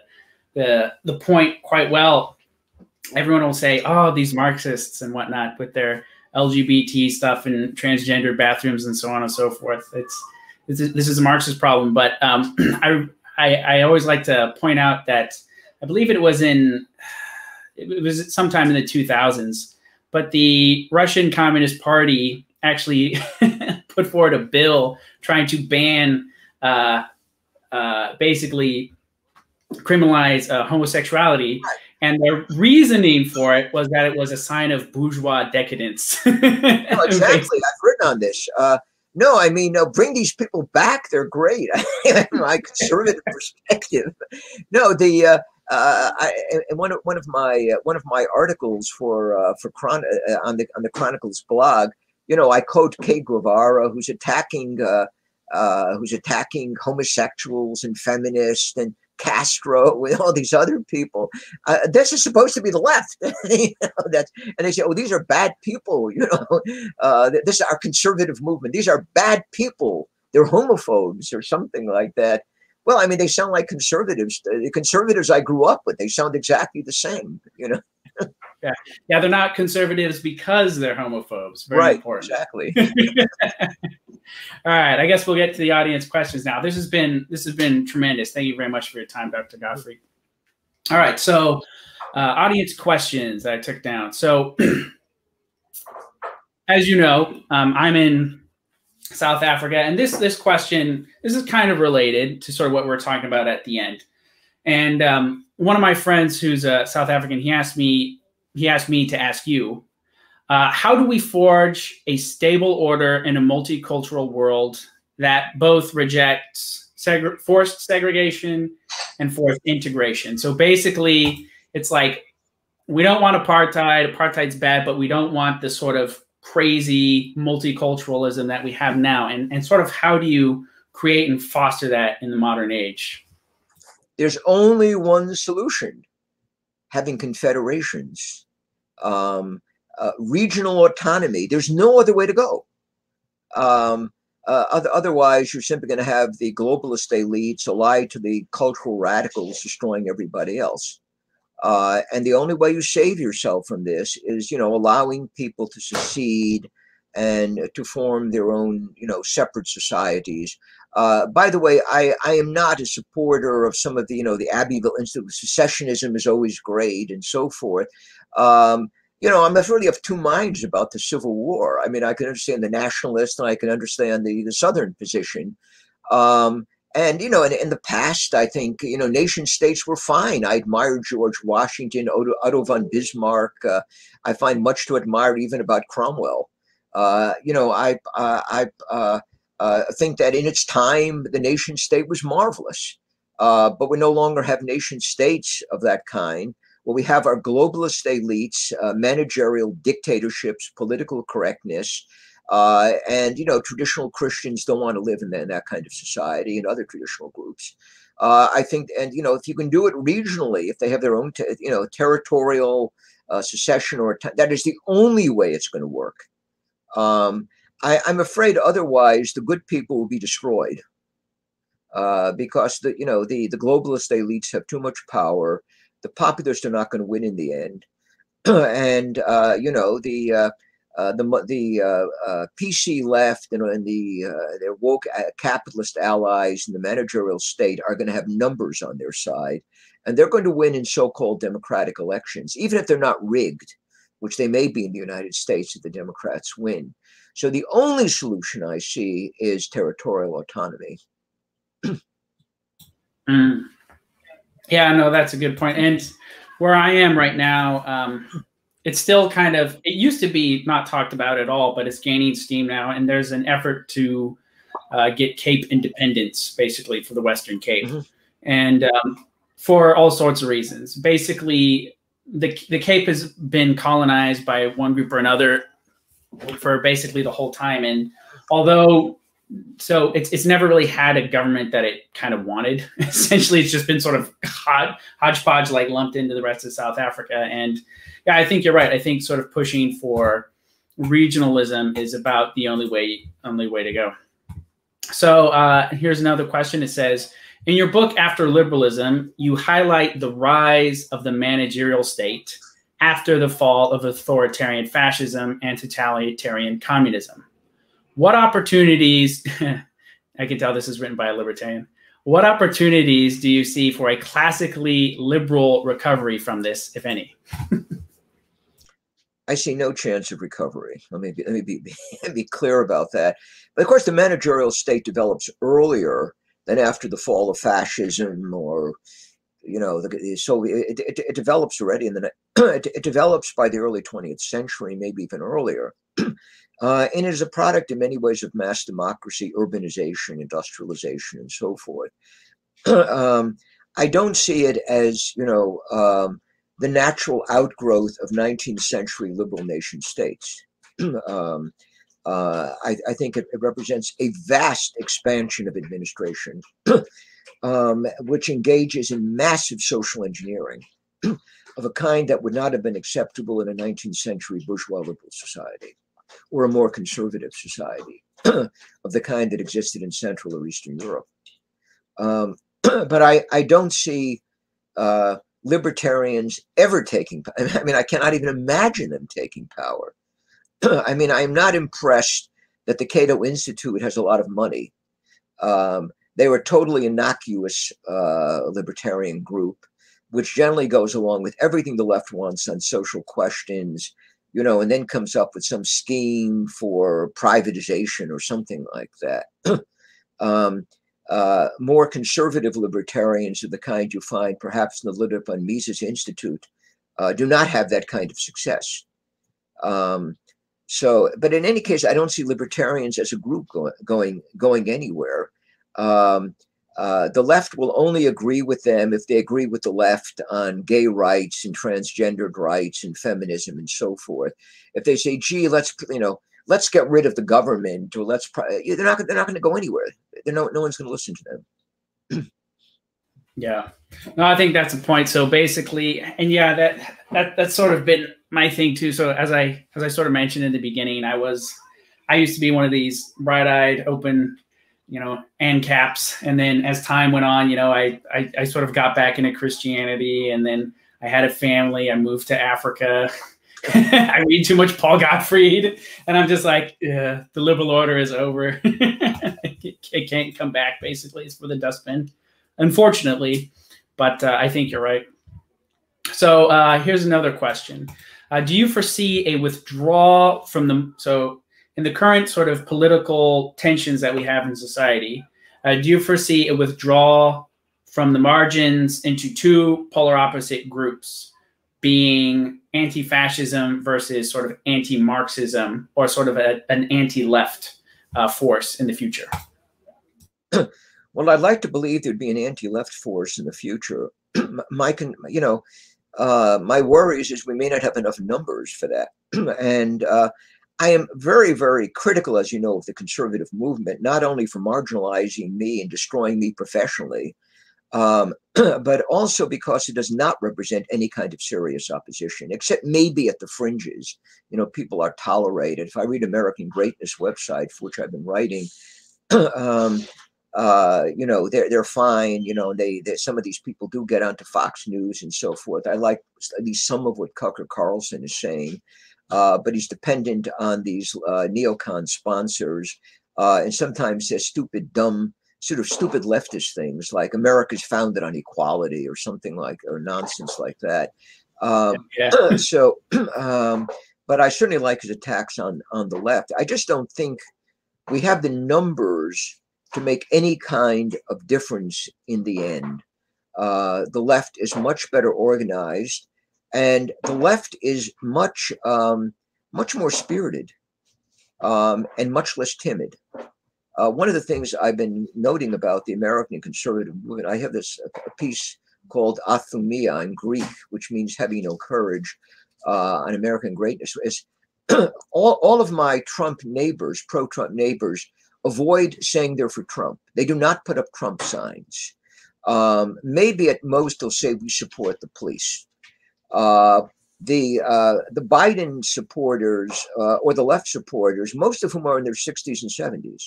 the the point quite well everyone will say, "Oh, these Marxists and whatnot with their LGBT stuff and transgender bathrooms and so on and so forth." It's this is, this is a Marxist problem, but um, I, I I always like to point out that I believe it was in it was sometime in the 2000s, but the Russian Communist Party actually put forward a bill trying to ban uh, uh, basically criminalize uh, homosexuality. And their reasoning for it was that it was a sign of bourgeois decadence. no, exactly. I've written on this. Uh, no, I mean, no, bring these people back. They're great. my conservative perspective. No, the uh, uh, I, one of one of my uh, one of my articles for uh, for Chron- uh, on the on the Chronicles blog. You know, I quote Che Guevara, who's attacking uh, uh, who's attacking homosexuals and feminists and Castro, with all these other people. Uh, this is supposed to be the left. you know, that's, and they say, oh, these are bad people. You know, uh, this is our conservative movement. These are bad people. They're homophobes or something like that. Well, I mean, they sound like conservatives. The conservatives I grew up with, they sound exactly the same. You know. Yeah, yeah, they're not conservatives because they're homophobes. Very right, important. exactly. All right, I guess we'll get to the audience questions now. This has been this has been tremendous. Thank you very much for your time, Dr. Gottfried. All right, so uh, audience questions that I took down. So, as you know, um, I'm in South Africa, and this this question this is kind of related to sort of what we're talking about at the end. And um, one of my friends who's a South African, he asked me he asked me to ask you uh, how do we forge a stable order in a multicultural world that both rejects seg forced segregation and forced integration? So basically, it's like we don't want apartheid. Apartheid's bad, but we don't want the sort of crazy multiculturalism that we have now. And, and sort of how do you create and foster that in the modern age? There's only one solution having confederations. Um, uh, regional autonomy. There's no other way to go. Um, uh, otherwise, you're simply going to have the globalist elites allied to the cultural radicals destroying everybody else. Uh, and the only way you save yourself from this is, you know, allowing people to secede and to form their own, you know, separate societies. Uh, by the way, I, I am not a supporter of some of the, you know, the Abbeville Institute. Secessionism is always great and so forth. Um, you know, I'm really of two minds about the Civil War. I mean, I can understand the nationalist and I can understand the, the Southern position. Um, and, you know, in, in the past, I think, you know, nation states were fine. I admire George Washington, Otto, Otto von Bismarck. Uh, I find much to admire even about Cromwell. Uh, you know, I, uh, I uh, think that in its time, the nation state was marvelous. Uh, but we no longer have nation states of that kind. Well, we have our globalist elites, uh, managerial dictatorships, political correctness, uh, and you know traditional Christians don't want to live in that, in that kind of society, and other traditional groups. Uh, I think, and you know, if you can do it regionally, if they have their own, you know, territorial uh, secession, or that is the only way it's going to work. Um, I, am afraid otherwise the good people will be destroyed uh, because the you know the the globalist elites have too much power the populists are not going to win in the end. and uh, you know the uh, uh, the the uh, uh, PC left and, and the their woke capitalist allies and the managerial state are going to have numbers on their side, and they're going to win in so-called democratic elections, even if they're not rigged, which they may be in the United States if the Democrats win. So the only solution I see is territorial autonomy. mm. Yeah, no, that's a good point. And where I am right now, um, it's still kind of, it used to be not talked about at all, but it's gaining steam now. And there's an effort to uh, get Cape independence, basically, for the Western Cape. Mm -hmm. And um, for all sorts of reasons. Basically, the the Cape has been colonized by one group or another for basically the whole time, and although so it's it's never really had a government that it kind of wanted. Essentially, it's just been sort of hod, hodgepodge like lumped into the rest of South Africa. And yeah, I think you're right. I think sort of pushing for regionalism is about the only way only way to go. So uh, here's another question. It says, in your book After Liberalism, you highlight the rise of the managerial state after the fall of authoritarian fascism and totalitarian communism. What opportunities, I can tell this is written by a libertarian, what opportunities do you see for a classically liberal recovery from this, if any? I see no chance of recovery. Let me be, let me be, be clear about that. But of course, the managerial state develops earlier than after the fall of fascism or you know the, so it, it, it, develops already in the it, it, develops by the early 20th century maybe even earlier uh, and it is a product in many ways of mass democracy, urbanization, industrialization, and so forth. um, I don't see it as, you know, um, the natural outgrowth of 19th century liberal nation states. um, uh, I, I, think it, it, represents a vast expansion of administration, um, which engages in massive social engineering of a kind that would not have been acceptable in a 19th century bourgeois liberal society or a more conservative society of the kind that existed in Central or Eastern Europe. Um, but I, I don't see uh, libertarians ever taking. I mean, I cannot even imagine them taking power. I mean, I'm not impressed that the Cato Institute has a lot of money. Um, they were totally innocuous uh, libertarian group, which generally goes along with everything the left wants on social questions you know, and then comes up with some scheme for privatization or something like that. um, uh, more conservative libertarians of the kind you find perhaps in the Ludwig von Mises Institute uh, do not have that kind of success. Um, so, but in any case, I don't see libertarians as a group go going going anywhere. Um, uh, the left will only agree with them if they agree with the left on gay rights and transgendered rights and feminism and so forth. If they say, "Gee, let's you know, let's get rid of the government," or "Let's," they're not they're not going to go anywhere. They're no no one's going to listen to them. yeah, no, I think that's a point. So basically, and yeah, that that that's sort of been my thing too. So as I as I sort of mentioned in the beginning, I was I used to be one of these bright-eyed, open you know, ancaps. And then as time went on, you know, I, I, I sort of got back into Christianity and then I had a family. I moved to Africa. I read too much Paul Gottfried, and I'm just like, yeah, the liberal order is over. it can't come back. Basically, it's for the dustbin, unfortunately. But uh, I think you're right. So uh, here's another question: uh, Do you foresee a withdrawal from the so in the current sort of political tensions that we have in society, uh, do you foresee a withdrawal from the margins into two polar opposite groups, being anti-fascism versus sort of anti-Marxism, or sort of a, an anti-left uh, force in the future? Well, I'd like to believe there'd be an anti-left force in the future. my, you know, uh, my worries is we may not have enough numbers for that, and uh, I am very, very critical, as you know, of the conservative movement, not only for marginalizing me and destroying me professionally, um, but also because it does not represent any kind of serious opposition, except maybe at the fringes. You know, people are tolerated. If I read American Greatness website, for which I've been writing, um, uh, you know, they're they're fine. You know, they, some of these people do get onto Fox News and so forth. I like at least some of what Tucker Carlson is saying uh, but he's dependent on these uh, neocon sponsors uh, and sometimes says stupid, dumb, sort of stupid leftist things like America's founded on equality or something like, or nonsense like that. Um, yeah. so, um, but I certainly like his attacks on on the left. I just don't think we have the numbers to make any kind of difference in the end. Uh, the left is much better organized and the left is much um, much more spirited um, and much less timid. Uh, one of the things I've been noting about the American conservative movement, I have this piece called athumia in Greek, which means having no courage, uh, on American greatness. Is all, all of my Trump neighbors, pro-Trump neighbors, avoid saying they're for Trump. They do not put up Trump signs. Um, maybe at most they'll say we support the police. Uh, the uh, the Biden supporters uh, or the left supporters, most of whom are in their 60s and 70s,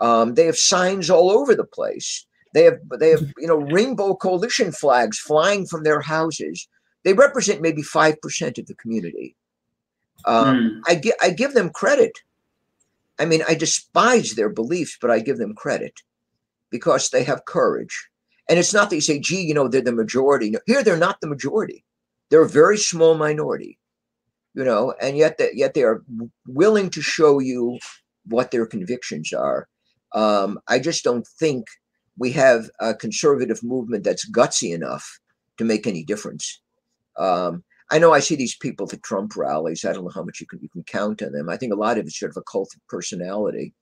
um, they have signs all over the place. They have they have you know rainbow coalition flags flying from their houses. They represent maybe five percent of the community. Um, mm. I give I give them credit. I mean, I despise their beliefs, but I give them credit because they have courage. And it's not that you say, "Gee, you know, they're the majority." No, here, they're not the majority they're a very small minority, you know, and yet that yet they are willing to show you what their convictions are. Um, I just don't think we have a conservative movement that's gutsy enough to make any difference. Um, I know I see these people at the Trump rallies. I don't know how much you can you can count on them. I think a lot of it's sort of a cult of personality.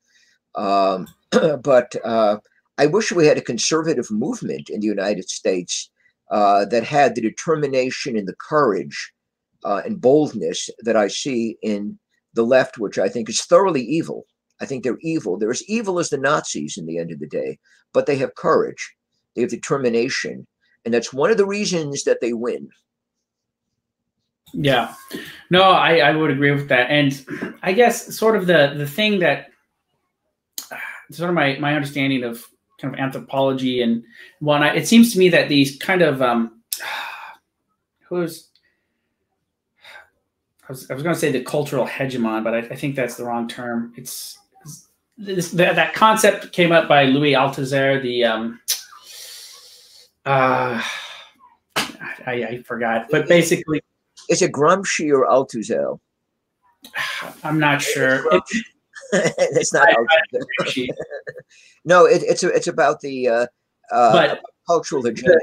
Um, but uh, I wish we had a conservative movement in the United States uh, that had the determination and the courage uh, and boldness that I see in the left, which I think is thoroughly evil. I think they're evil. They're as evil as the Nazis in the end of the day, but they have courage, they have determination, and that's one of the reasons that they win. Yeah, no, I, I would agree with that, and I guess sort of the the thing that sort of my my understanding of kind of anthropology and one. It seems to me that these kind of um, who's I was, I was going to say the cultural hegemon, but I, I think that's the wrong term. It's, this, that, that concept came up by Louis Althusser, the um, uh, I, I forgot, but basically, is it Gramsci or Althusser? I'm not sure. It, it's not. no, it, it's it's about the uh, uh, but, cultural hegemony.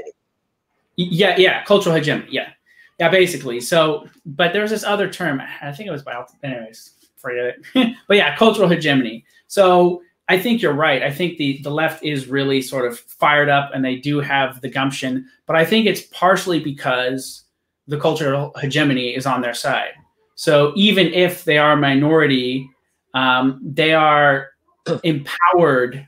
Yeah, yeah, cultural hegemony. Yeah, yeah, basically. So, but there's this other term. I think it was by anyways. Forget it. but yeah, cultural hegemony. So I think you're right. I think the the left is really sort of fired up, and they do have the gumption. But I think it's partially because the cultural hegemony is on their side. So even if they are a minority um, they are empowered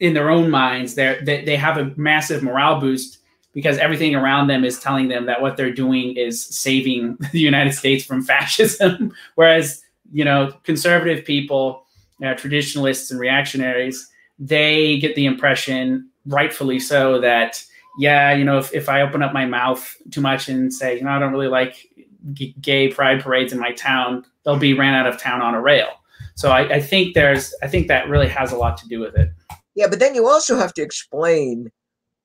in their own minds. They're, they they have a massive morale boost because everything around them is telling them that what they're doing is saving the United States from fascism. Whereas you know conservative people, know, traditionalists and reactionaries, they get the impression, rightfully so, that yeah, you know, if, if I open up my mouth too much and say, you know, I don't really like gay pride parades in my town, they'll be ran out of town on a rail. So I, I think there's I think that really has a lot to do with it. Yeah, but then you also have to explain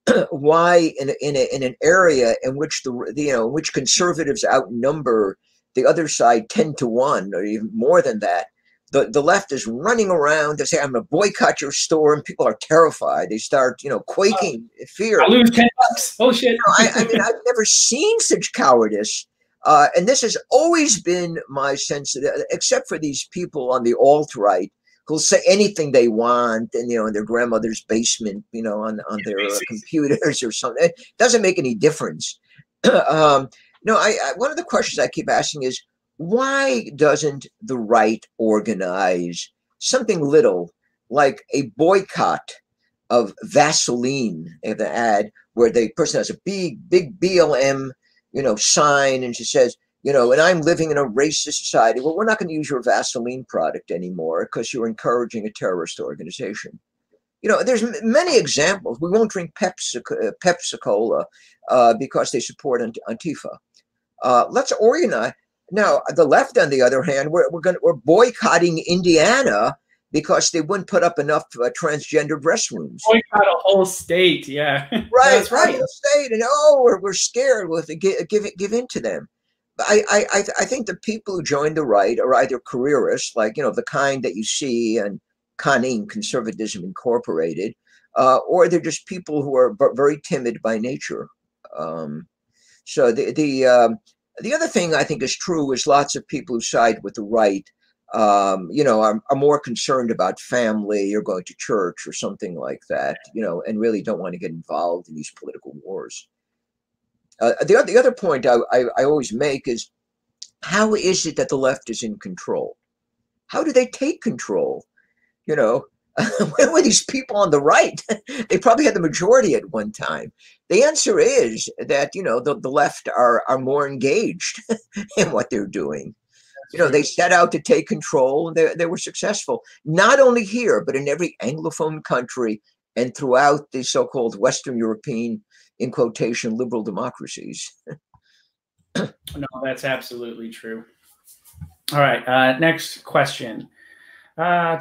why in a, in, a, in an area in which the you know in which conservatives outnumber the other side 10 to 1 or even more than that. The, the left is running around to say i'm going to boycott your store and people are terrified. They start you know quaking fear. i lose 10 bucks. Oh shit you know, I, I mean i've never seen such cowardice uh, and this has always been my sense, that, except for these people on the alt right who'll say anything they want, and you know, in their grandmother's basement, you know, on on their uh, computers or something. It doesn't make any difference. um, no, I, I one of the questions I keep asking is why doesn't the right organize something little like a boycott of Vaseline, an ad where the person has a big, big BLM you know, sign and she says, you know, and I'm living in a racist society. Well, we're not going to use your Vaseline product anymore because you're encouraging a terrorist organization. You know, there's many examples. We won't drink Pepsi, uh, Pepsi Cola uh, because they support Antifa. Uh, let's organize. Now, the left, on the other hand, we're, we're going we're boycotting Indiana because they wouldn't put up enough uh, transgender restrooms. Boycott a whole state, yeah. Right, that's right. A state, and oh, we're, we're scared. We'll give give give in to them. I, I I think the people who join the right are either careerists, like you know the kind that you see and Conning Conservatism Incorporated, uh, or they're just people who are very timid by nature. Um, so the the um, the other thing I think is true is lots of people who side with the right um, you know, are, are more concerned about family or going to church or something like that, you know, and really don't want to get involved in these political wars. Uh, the, the other point I, I, I always make is how is it that the left is in control? How do they take control? You know, where were these people on the right? they probably had the majority at one time. The answer is that, you know, the, the left are, are more engaged in what they're doing. You know, they set out to take control and they, they were successful, not only here, but in every Anglophone country and throughout the so called Western European, in quotation, liberal democracies. no, that's absolutely true. All right, uh, next question. Uh,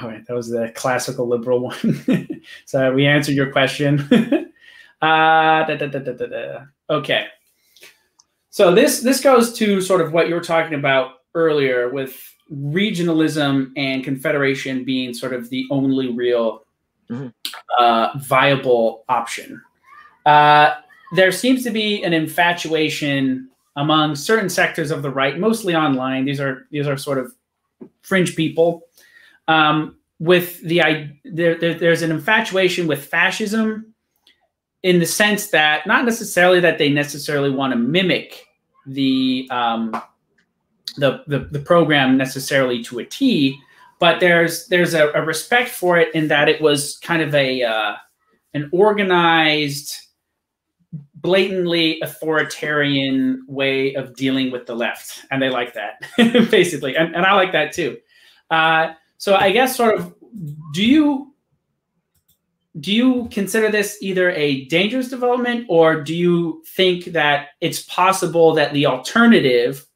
All right, that was the classical liberal one. so we answered your question. uh, okay. So this this goes to sort of what you were talking about earlier with regionalism and confederation being sort of the only real mm-hmm. uh, viable option. Uh, there seems to be an infatuation among certain sectors of the right, mostly online. These are these are sort of fringe people. Um, with the there, there, there's an infatuation with fascism in the sense that not necessarily that they necessarily want to mimic the um, the, the, the program necessarily to a T, but there's there's a, a respect for it in that it was kind of a uh, an organized, blatantly authoritarian way of dealing with the left, and they like that basically, and, and I like that too. Uh, so I guess sort of, do you do you consider this either a dangerous development or do you think that it's possible that the alternative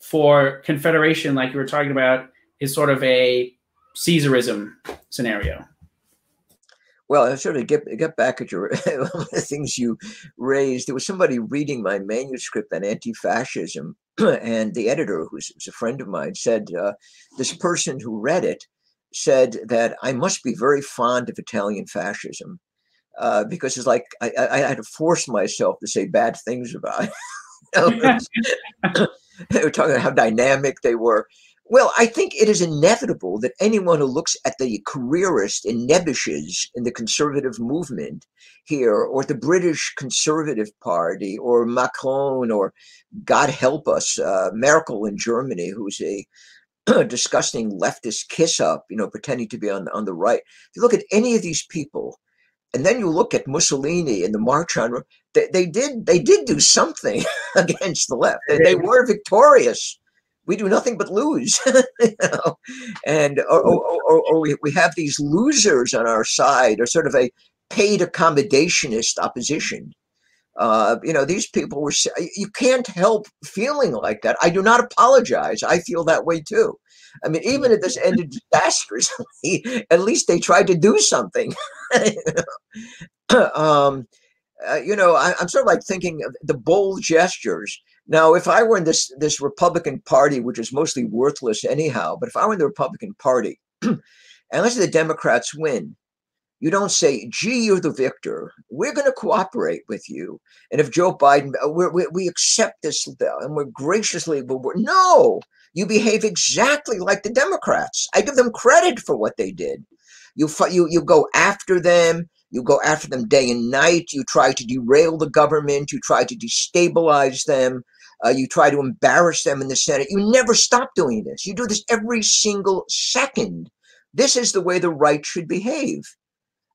for confederation, like you were talking about, is sort of a Caesarism scenario? Well, I sort of get get back at your the things you raised. There was somebody reading my manuscript on anti-fascism, and the editor, who's, who's a friend of mine, said uh, this person who read it said that I must be very fond of Italian fascism uh, because it's like I, I, had to force myself to say bad things about it. they were talking about how dynamic they were. Well, I think it is inevitable that anyone who looks at the careerist and nebbishes in the conservative movement here, or the British Conservative Party, or Macron, or God help us, uh, Merkel in Germany, who's a disgusting leftist kiss up, you know, pretending to be on, on the right. If you look at any of these people, and then you look at Mussolini and the March on, they, they did they did do something against the left. They, they, were victorious. We do nothing but lose, you know? and or, or, or, or we, we have these losers on our side, or sort of a paid accommodationist opposition uh, you know, these people were, you can't help feeling like that. I do not apologize. I feel that way too. I mean, even if this ended disastrously, at least they tried to do something. um, uh, you know, I, am sort of like thinking of the bold gestures. Now, if I were in this this Republican Party, which is mostly worthless anyhow, but if I were in the Republican Party, and let's say the Democrats win, you don't say, gee, you're the victor. We're going to cooperate with you. And if Joe Biden, uh, we we accept this and we're graciously, but we're, no, you behave exactly like the Democrats. I give them credit for what they did. You, you, you go after them. You go after them day and night. You try to derail the government. You try to destabilize them. Uh, you try to embarrass them in the Senate. You never stop doing this. You do this every single second. This is the way the right should behave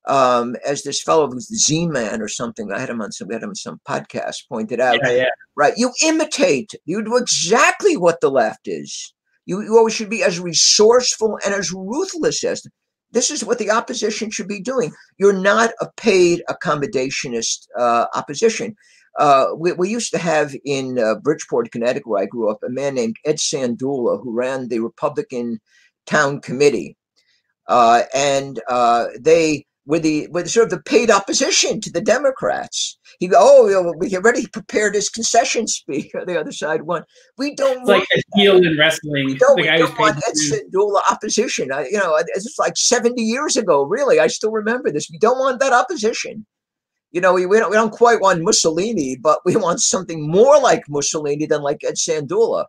um, as this fellow who's the Z-Man or something, I had him on some, we had him on some podcast, pointed out. Yeah, yeah. Right, you imitate. You do exactly what the left is. You, you always should be as resourceful and as ruthless as. This is what the opposition should be doing. You're not a paid accommodationist uh, opposition. Uh, we, we, used to have in uh, Bridgeport, Connecticut, where I grew up, a man named Ed Sandula who ran the Republican Town Committee. Uh, and uh, they with the with sort of the paid opposition to the Democrats. He oh, you know, we already prepared his concession speech. The other side won. We don't it's like a heel in wrestling. We don't, we don't want dual opposition. I, you know, it's like seventy years ago. Really, I still remember this. We don't want that opposition. You know, we, we don't we don't quite want Mussolini, but we want something more like Mussolini than like Ed Sandula.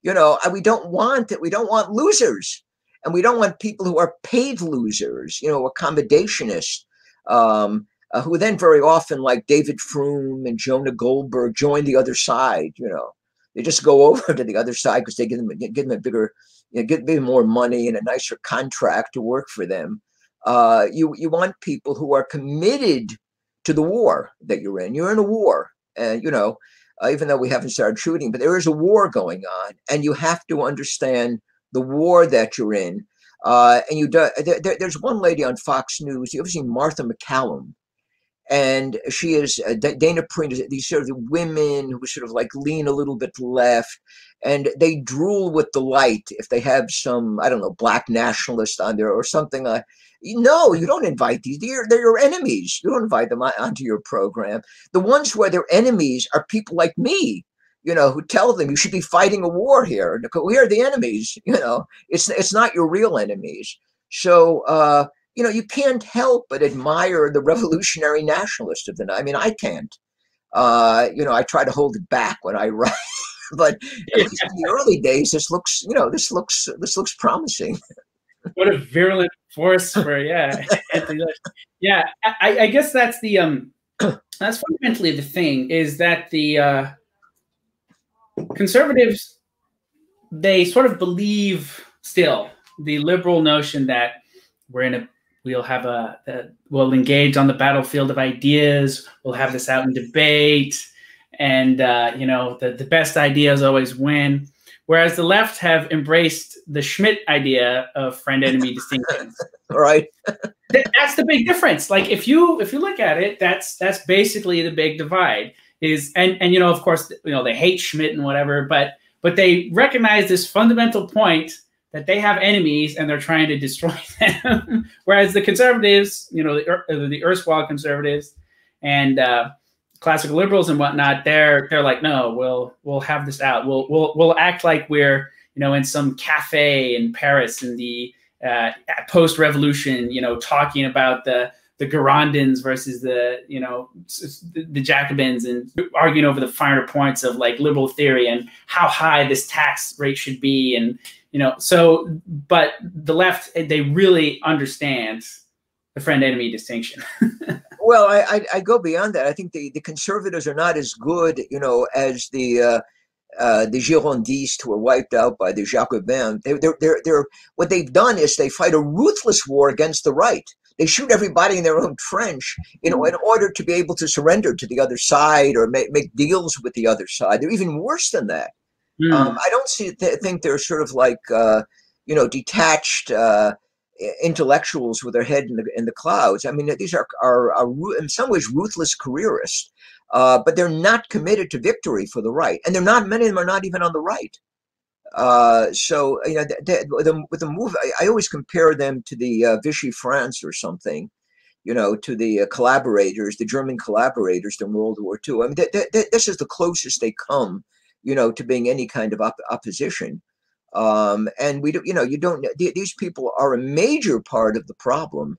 You know, we don't want it. We don't want losers and we don't want people who are paid losers, you know, accommodationists, um, uh, who then very often, like David Frum and Jonah Goldberg, join the other side. You know, they just go over to the other side because they give them give them a bigger, you know, get them more money and a nicer contract to work for them. Uh, you you want people who are committed to the war that you're in. You're in a war, and you know, uh, even though we haven't started shooting, but there is a war going on, and you have to understand the war that you're in. Uh, and you do, there, there's one lady on Fox News. You ever seen Martha MacCallum, And she is uh, Dana Perino. These sort of women who sort of like lean a little bit left, and they drool with delight if they have some I don't know black nationalist on there or something like no, you don't invite these. They're, they're your enemies. You don't invite them onto your program. The ones who are their enemies are people like me, you know, who tell them you should be fighting a war here. We are the enemies. You know, it's it's not your real enemies. So uh, you know, you can't help but admire the revolutionary nationalist of the night. I mean, I can't. Uh, you know, I try to hold it back when I write. but in the early days, this looks, you know, this looks this looks promising what a virulent force for yeah yeah I, I guess that's the um that's fundamentally the thing is that the uh conservatives they sort of believe still the liberal notion that we're in a we'll have a, a we'll engage on the battlefield of ideas we'll have this out in debate and uh, you know the, the best ideas always win whereas the left have embraced the Schmitt idea of friend enemy distinction. right. that's the big difference. Like if you if you look at it, that's that's basically the big divide. Is and and you know of course you know they hate Schmitt and whatever, but but they recognize this fundamental point that they have enemies and they're trying to destroy them. Whereas the conservatives, you know, the, the erstwhile conservatives and uh, classical liberals and whatnot, they're they're like, no, we'll we'll have this out. We'll we'll we'll act like we're you know in some cafe in Paris in the uh, post revolution, you know, talking about the the Girondins versus the you know the Jacobins and arguing over the finer points of like liberal theory and how high this tax rate should be and you know so but the left they really understand the friend enemy distinction. well, I, I, I go beyond that. I think the the conservatives are not as good, you know, as the. Uh, uh, the Girondists who were wiped out by the Jacobins. They, they're, they're, they're, what they've done is they fight a ruthless war against the right. They shoot everybody in their own trench, you know, in order to be able to surrender to the other side or make, make deals with the other side. They're even worse than that. Mm. Um, I don't see, th- think they're sort of like, uh, you know, detached uh, intellectuals with their head in the, in the clouds. I mean, these are, are, are in some ways ruthless careerists, uh, but they're not committed to victory for the right. And they're not, many of them are not even on the right. Uh, so, you know, the, the, with the move, I, I, always compare them to the uh, Vichy France or something, you know, to the uh, collaborators, the German collaborators in World War II. I mean, th- th- this is the closest they come, you know, to being any kind of op- opposition. Um, and we do, you know, you don't. These people are a major part of the problem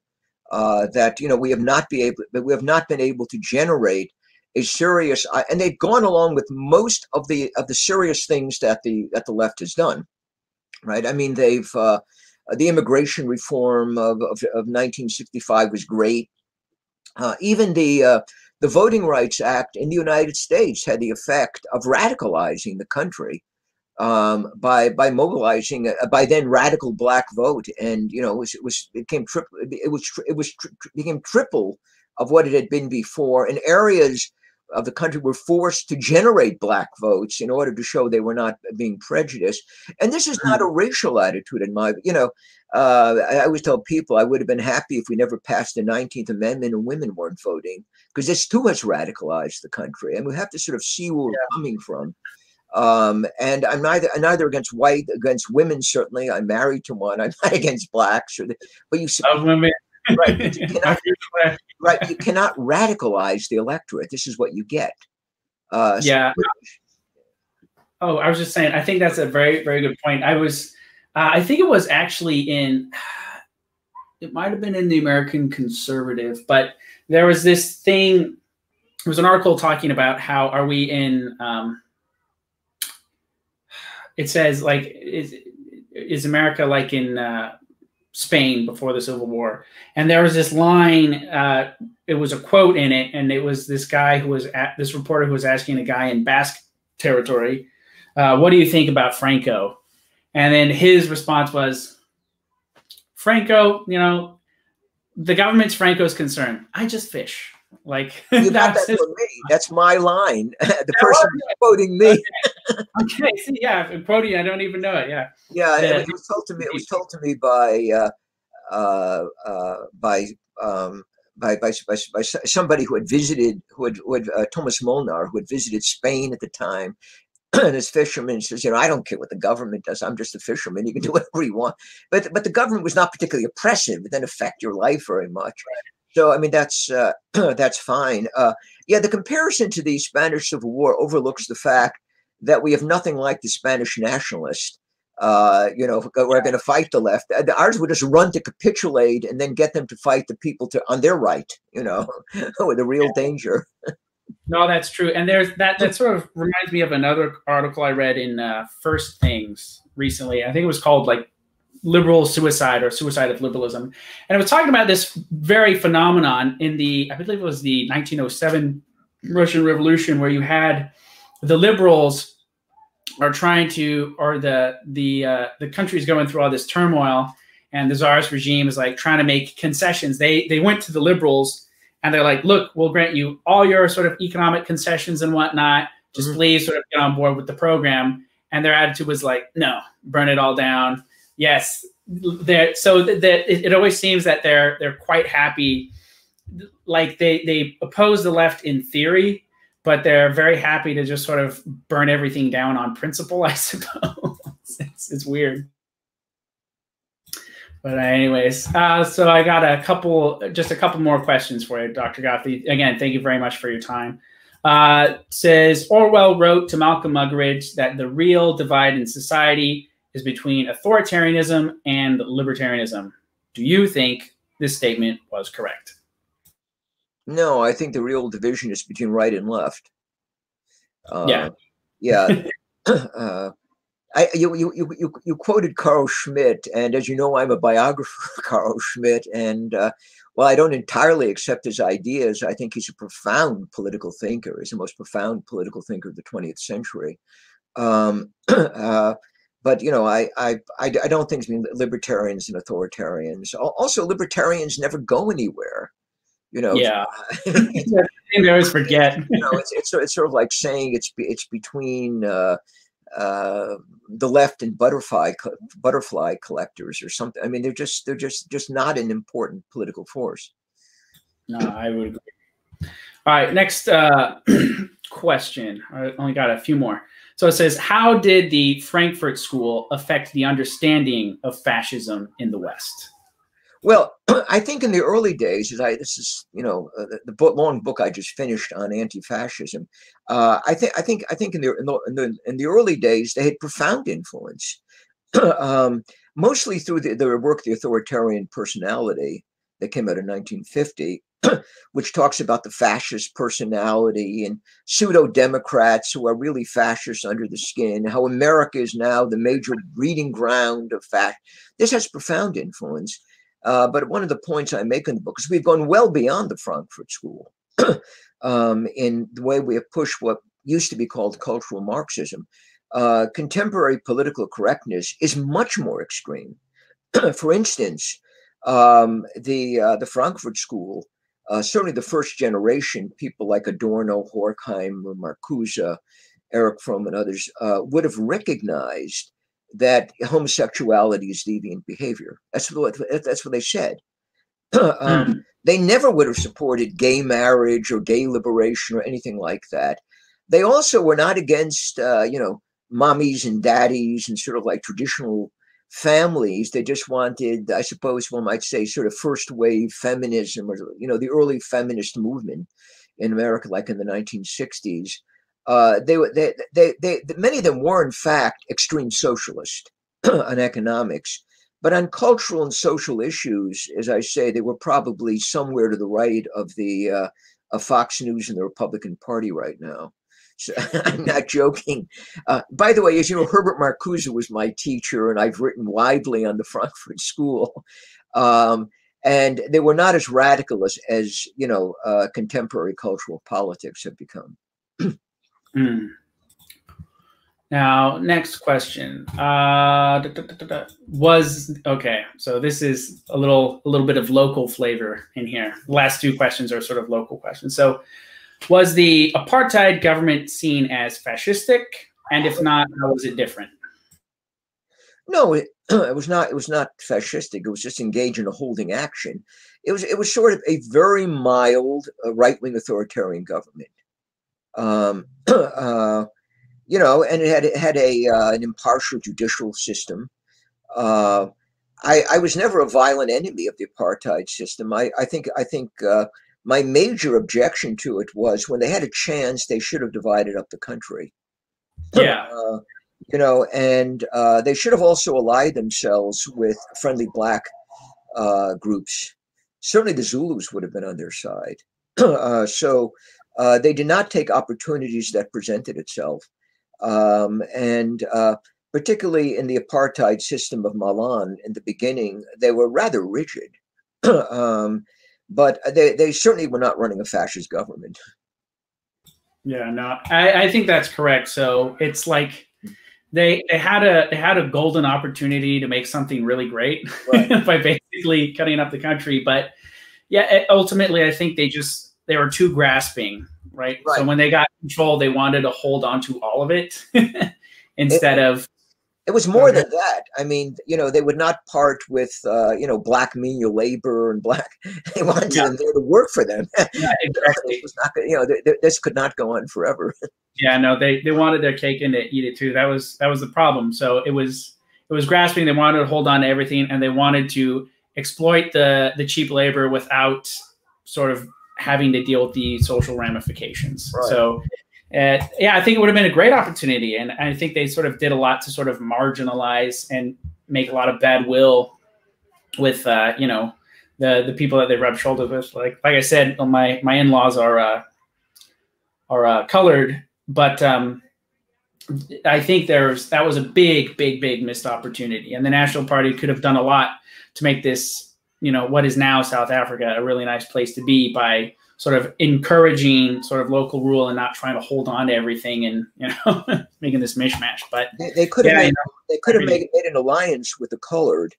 uh, that you know we have not be able, we have not been able to generate a serious, uh, and they've gone along with most of the of the serious things that the that the left has done, right? I mean, they've uh, the immigration reform of, of, of 1965 was great. Uh, even the uh, the Voting Rights Act in the United States had the effect of radicalizing the country um, by by mobilizing a, by then radical black vote, and you know it was it was it became triple it was it was became triple of what it had been before, in areas of the country were forced to generate black votes in order to show they were not being prejudiced. And this is not a mm-hmm. racial attitude in my, you know, uh, I always tell people I would have been happy if we never passed the 19th Amendment and women weren't voting because this too has radicalized the country. And we have to sort of see where we're coming from. Um, and I'm neither I'm neither against white against women. Certainly, I'm married to one. I'm not against blacks. Or the, but you of women. Right, you cannot, right, you cannot radicalize the electorate. This is what you get. Uh, yeah. So, oh, I was just saying. I think that's a very very good point. I was, uh, I think it was actually in, it might have been in the American Conservative, but there was this thing. There was an article talking about how are we in. Um, it says like is is America like in uh, Spain before the Civil War. And there was this line, uh, it was a quote in it, and it was this guy who was at this reporter who was asking a guy in Basque territory, uh, What do you think about Franco? And then his response was, Franco, you know, the government's Franco's concern. I just fish. Like you got that from me. That's my line. the person quoting me. okay. okay. See, yeah, quoting. I don't even know it. Yeah. Yeah. yeah. It was told to me. It was told to me by uh, uh, uh, by, um, by, by, by by somebody who had visited, who had, who had uh, Thomas Molnar, who had visited Spain at the time, and this fisherman says, you know, I don't care what the government does. I'm just a fisherman. You can do whatever you want. But but the government was not particularly oppressive. It didn't affect your life very much. So I mean, that's uh, that's fine. Uh, yeah, the comparison to the Spanish Civil War overlooks the fact that we have nothing like the Spanish nationalists. Uh, you know, we're going to fight the left. The ours would just run to capitulate and then get them to fight the people to on their right. You know, with a real danger. No, that's true. And there's that. That sort of reminds me of another article I read in uh, First Things recently. I think it was called like liberal suicide or suicide of liberalism. And it was talking about this very phenomenon in the, I believe it was the 1907 Russian Revolution, where you had the liberals are trying to, or the the uh, the country's going through all this turmoil, and the czarist regime is like trying to make concessions. They they went to the liberals and they're like, look, we'll grant you all your sort of economic concessions and whatnot. Just mm-hmm. please sort of get on board with the program. And their attitude was like, no, burn it all down yes, there. So that it, it always seems that they're they're quite happy. Like they they oppose the left in theory, but they're very happy to just sort of burn everything down on principle. I suppose it's, it's weird. But anyways, uh, so I got a couple, just a couple more questions for you, Dr. Gottlieb. Again, thank you very much for your time. Uh, says Orwell wrote to Malcolm Muggeridge that the real divide in society is between authoritarianism and libertarianism. Do you think this statement was correct? No, I think the real division is between right and left. Uh, yeah. Yeah. uh, I, you, you, you, you quoted Carl Schmitt, and as you know, I'm a biographer of Carl Schmitt. And uh, while I don't entirely accept his ideas, I think he's a profound political thinker. He's the most profound political thinker of the 20th century. Um, uh, but you know, I I I, I don't think libertarians and authoritarians. Also, libertarians never go anywhere. You know. Yeah. they always forget. you know, it's, it's it's sort of like saying it's it's between. Uh, uh, the left and butterfly butterfly collectors or something. I mean, they're just they're just just not an important political force. No, I would agree. All right, next uh, question. I only got a few more. So it says, How did the Frankfurt School affect the understanding of fascism in the West? Well, I think in the early days, as I this is you know uh, the, the book, long book I just finished on anti-fascism. Uh, I think I think I think in the, in the, in the early days they had profound influence, um, mostly through the, their work, the authoritarian personality that came out in 1950, which talks about the fascist personality and pseudo Democrats who are really fascists under the skin, how America is now the major breeding ground of fact. This has profound influence. Uh, but one of the points I make in the book is we've gone well beyond the Frankfurt School um, in the way we have pushed what used to be called cultural Marxism. Uh, contemporary political correctness is much more extreme. For instance, um, the uh, the Frankfurt School uh, certainly the first generation, people like Adorno, Horkheim, Marcuse, Erich Fromm, and others, uh, would have recognized that homosexuality is deviant behavior. That's what that's what they said. um, mm. They never would have supported gay marriage or gay liberation or anything like that. They also were not against, uh, you know, mommies and daddies and sort of like traditional families. They just wanted, I suppose one might say, sort of first wave feminism or, you know, the early feminist movement in America, like in the 1960s. Uh, they, were they, they, they, many of them were, in fact, extreme socialist on economics. But on cultural and social issues, as I say, they were probably somewhere to the right of the uh, of Fox News and the Republican Party right now. I'm not joking. Uh, by the way, as you know, Herbert Marcuse was my teacher, and I've written widely on the Frankfurt School. Um, and they were not as radical as, as you know, uh, contemporary cultural politics have become. mm. Now, next question uh, da, da, da, was okay. So this is a little a little bit of local flavor in here. The last two questions are sort of local questions. So, was the apartheid government seen as fascistic, and if not, how was it different? No, it, it was not. It was not fascistic. It was just engaged in a holding action. It was. It was sort of a very mild uh, right wing authoritarian government. Um, uh, you know, and it had it had a uh, an impartial judicial system. Uh, I, I was never a violent enemy of the apartheid system. I, I think I think uh, my major objection to it was when they had a chance, they should have divided up the country. Yeah. Uh, you know, and uh, they should have also allied themselves with friendly black uh, groups. Certainly, the Zulus would have been on their side. so they did not take opportunities that presented itself. Um, and uh, particularly in the apartheid system of Malan in the beginning, they were rather rigid. um, but they, they certainly were not running a fascist government. Yeah, no, I, I think that's correct. So it's like they they had a they had a golden opportunity to make something really great right. by basically cutting up the country. But yeah, ultimately, I think they just they were too grasping right? right? So when they got control, they wanted to hold on to all of it instead it, of. It was more than that. I mean, you know, they would not part with, uh, you know, black menial labor and black. They wanted yeah. them there to work for them. Yeah, exactly. was not, you know, th- th- this could not go on forever. yeah, no, they they wanted their cake and to eat it too. That was that was the problem. So it was it was grasping. They wanted to hold on to everything, and they wanted to exploit the the cheap labor without sort of having to deal with the social ramifications. Right. So, yeah, I think it would have been a great opportunity, and I think they sort of did a lot to sort of marginalize and make a lot of bad will with uh, you know the the people that they rub shoulders with. Like like I said, my my in laws are uh, are uh, colored, but um, I think there's that was a big big big missed opportunity, and the National Party could have done a lot to make this you know what is now South Africa a really nice place to be by sort of encouraging sort of local rule and not trying to hold on to everything and you know making this mishmash. But they, they could have yeah, made, you know, they could have made, made, an alliance with the colored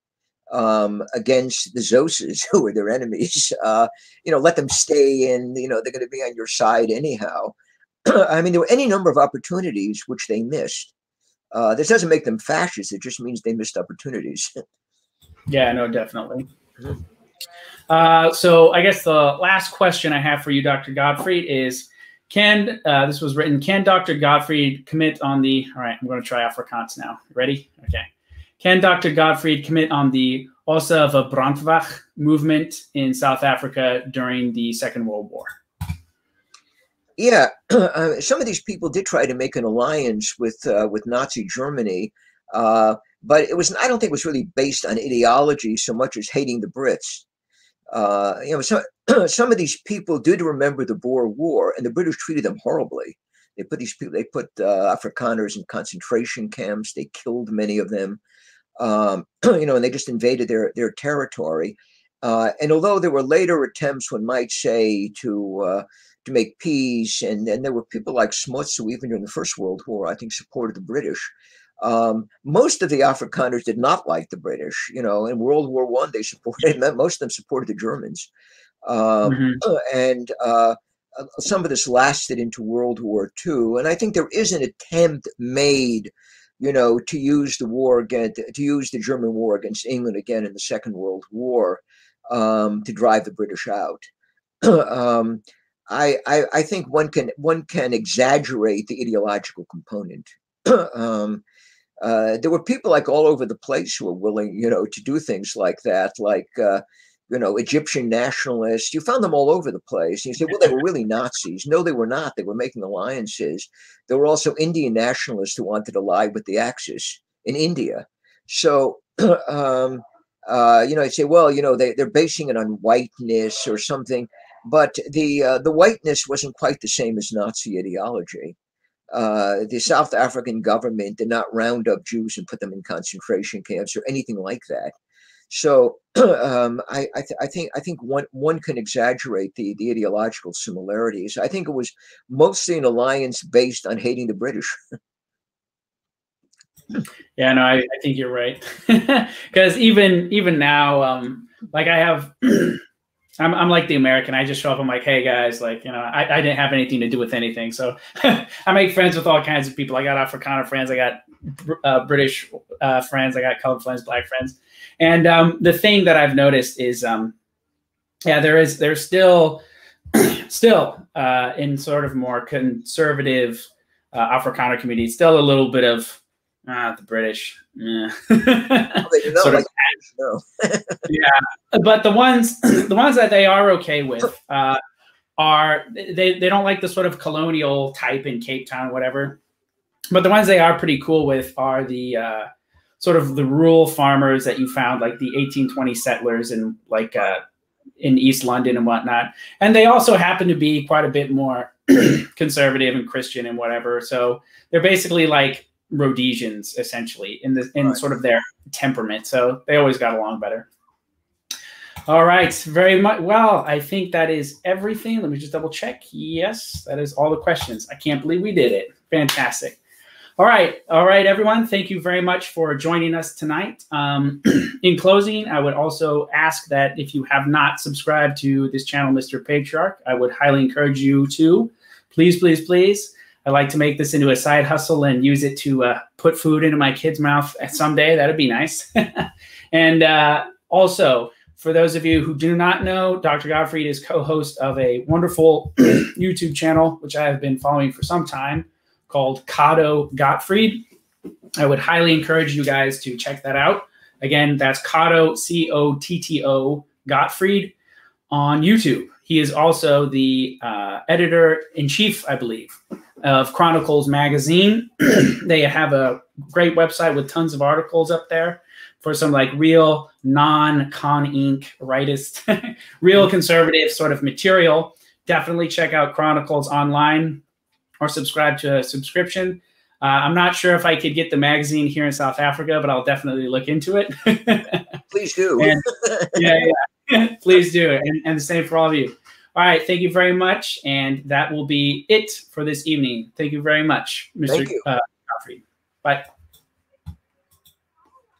um, against the Xhosas, who were their enemies. Uh, you know, let them stay in. You know, they're going to be on your side anyhow. I mean, there were any number of opportunities which they missed. Uh, this doesn't make them fascists. It just means they missed opportunities. yeah, no, definitely. Uh, so I guess the last question I have for you, Dr. Gottfried, is can uh, this was written? Can Dr. Gottfried commit on the? All right, I'm going to try Afrikaans now. Ready? Okay. Can Dr. Gottfried commit on the Ossewabrandwag movement in South Africa during the Second World War? Yeah, uh, some of these people did try to make an alliance with uh, with Nazi Germany. Uh, but it was I don't think it was really based on ideology so much as hating the Brits. Uh, you know, some some of these people did remember the Boer War, and the British treated them horribly. They put these people, they put uh, Afrikaners in concentration camps. They killed many of them. Um, you know, and they just invaded their their territory. Uh, and although there were later attempts, one might say, to uh, to make peace, and, and there were people like Smuts who, even during the First World War, I think supported the British. Um, most of the Afrikaners did not like the British. You know, in World War One, they supported most of them supported the Germans, um, mm-hmm. and uh, uh, some of this lasted into World War Two. And I think there is an attempt made, you know, to use the war again, to, to use the German war against England again in the Second World War um, to drive the British out. um, I, I, I think one can one can exaggerate the ideological component. um, uh, there were people like all over the place who were willing, you know, to do things like that, like uh, you know, Egyptian nationalists. You found them all over the place. And you say, well, they were really Nazis. No, they were not. They were making alliances. There were also Indian nationalists who wanted to ally with the Axis in India. So, um, uh, you know, I'd say, well, you know, they, they're basing it on whiteness or something. But the uh, the whiteness wasn't quite the same as Nazi ideology. Uh, the South African government did not round up Jews and put them in concentration camps or anything like that. So um, I, I, th- I, think I think one one can exaggerate the the ideological similarities. I think it was mostly an alliance based on hating the British. yeah, no, I, I think you're right. Because even even now, um, like I have. I'm, I'm like the American. I just show up. I'm like, hey guys, like you know, I, I didn't have anything to do with anything. So I make friends with all kinds of people. I got Afrikaner friends. I got uh, British uh, friends. I got colored friends, black friends. And um, the thing that I've noticed is, um, yeah, there is there's still still uh, in sort of more conservative uh, Afrikaner community, still a little bit of ah, the British. Yeah. sort of, no. yeah, but the ones the ones that they are okay with uh, are they they don't like the sort of colonial type in Cape Town, whatever. But the ones they are pretty cool with are the uh, sort of the rural farmers that you found, like the 1820 settlers in like uh, in East London and whatnot. And they also happen to be quite a bit more conservative and Christian and whatever. So they're basically like Rhodesians essentially in the in right. sort of their temperament. So they always got along better. All right, very much. Well, I think that is everything. Let me just double check. Yes, that is all the questions. I can't believe we did it. Fantastic. All right. All right, everyone. Thank you very much for joining us tonight. Um, in closing, I would also ask that if you have not subscribed to this channel, Mr. Patriarch, I would highly encourage you to. Please, please, please. I like to make this into a side hustle and use it to uh, put food into my kid's mouth someday. That'd be nice. and uh, also, for those of you who do not know, Dr. Gottfried is co host of a wonderful YouTube channel, which I have been following for some time called Cotto Gottfried. I would highly encourage you guys to check that out. Again, that's Cotto, C O T T O Gottfried on YouTube. He is also the uh, editor in chief, I believe, of Chronicles Magazine. they have a great website with tons of articles up there for some like real non Con Inc rightist, real conservative sort of material. Definitely check out Chronicles online or subscribe to a subscription. Uh, I'm not sure if I could get the magazine here in South Africa, but I'll definitely look into it. Please do. and, yeah, yeah. Please do. And, and the same for all of you. All right. Thank you very much. And that will be it for this evening. Thank you very much, Mr. Uh, Bye.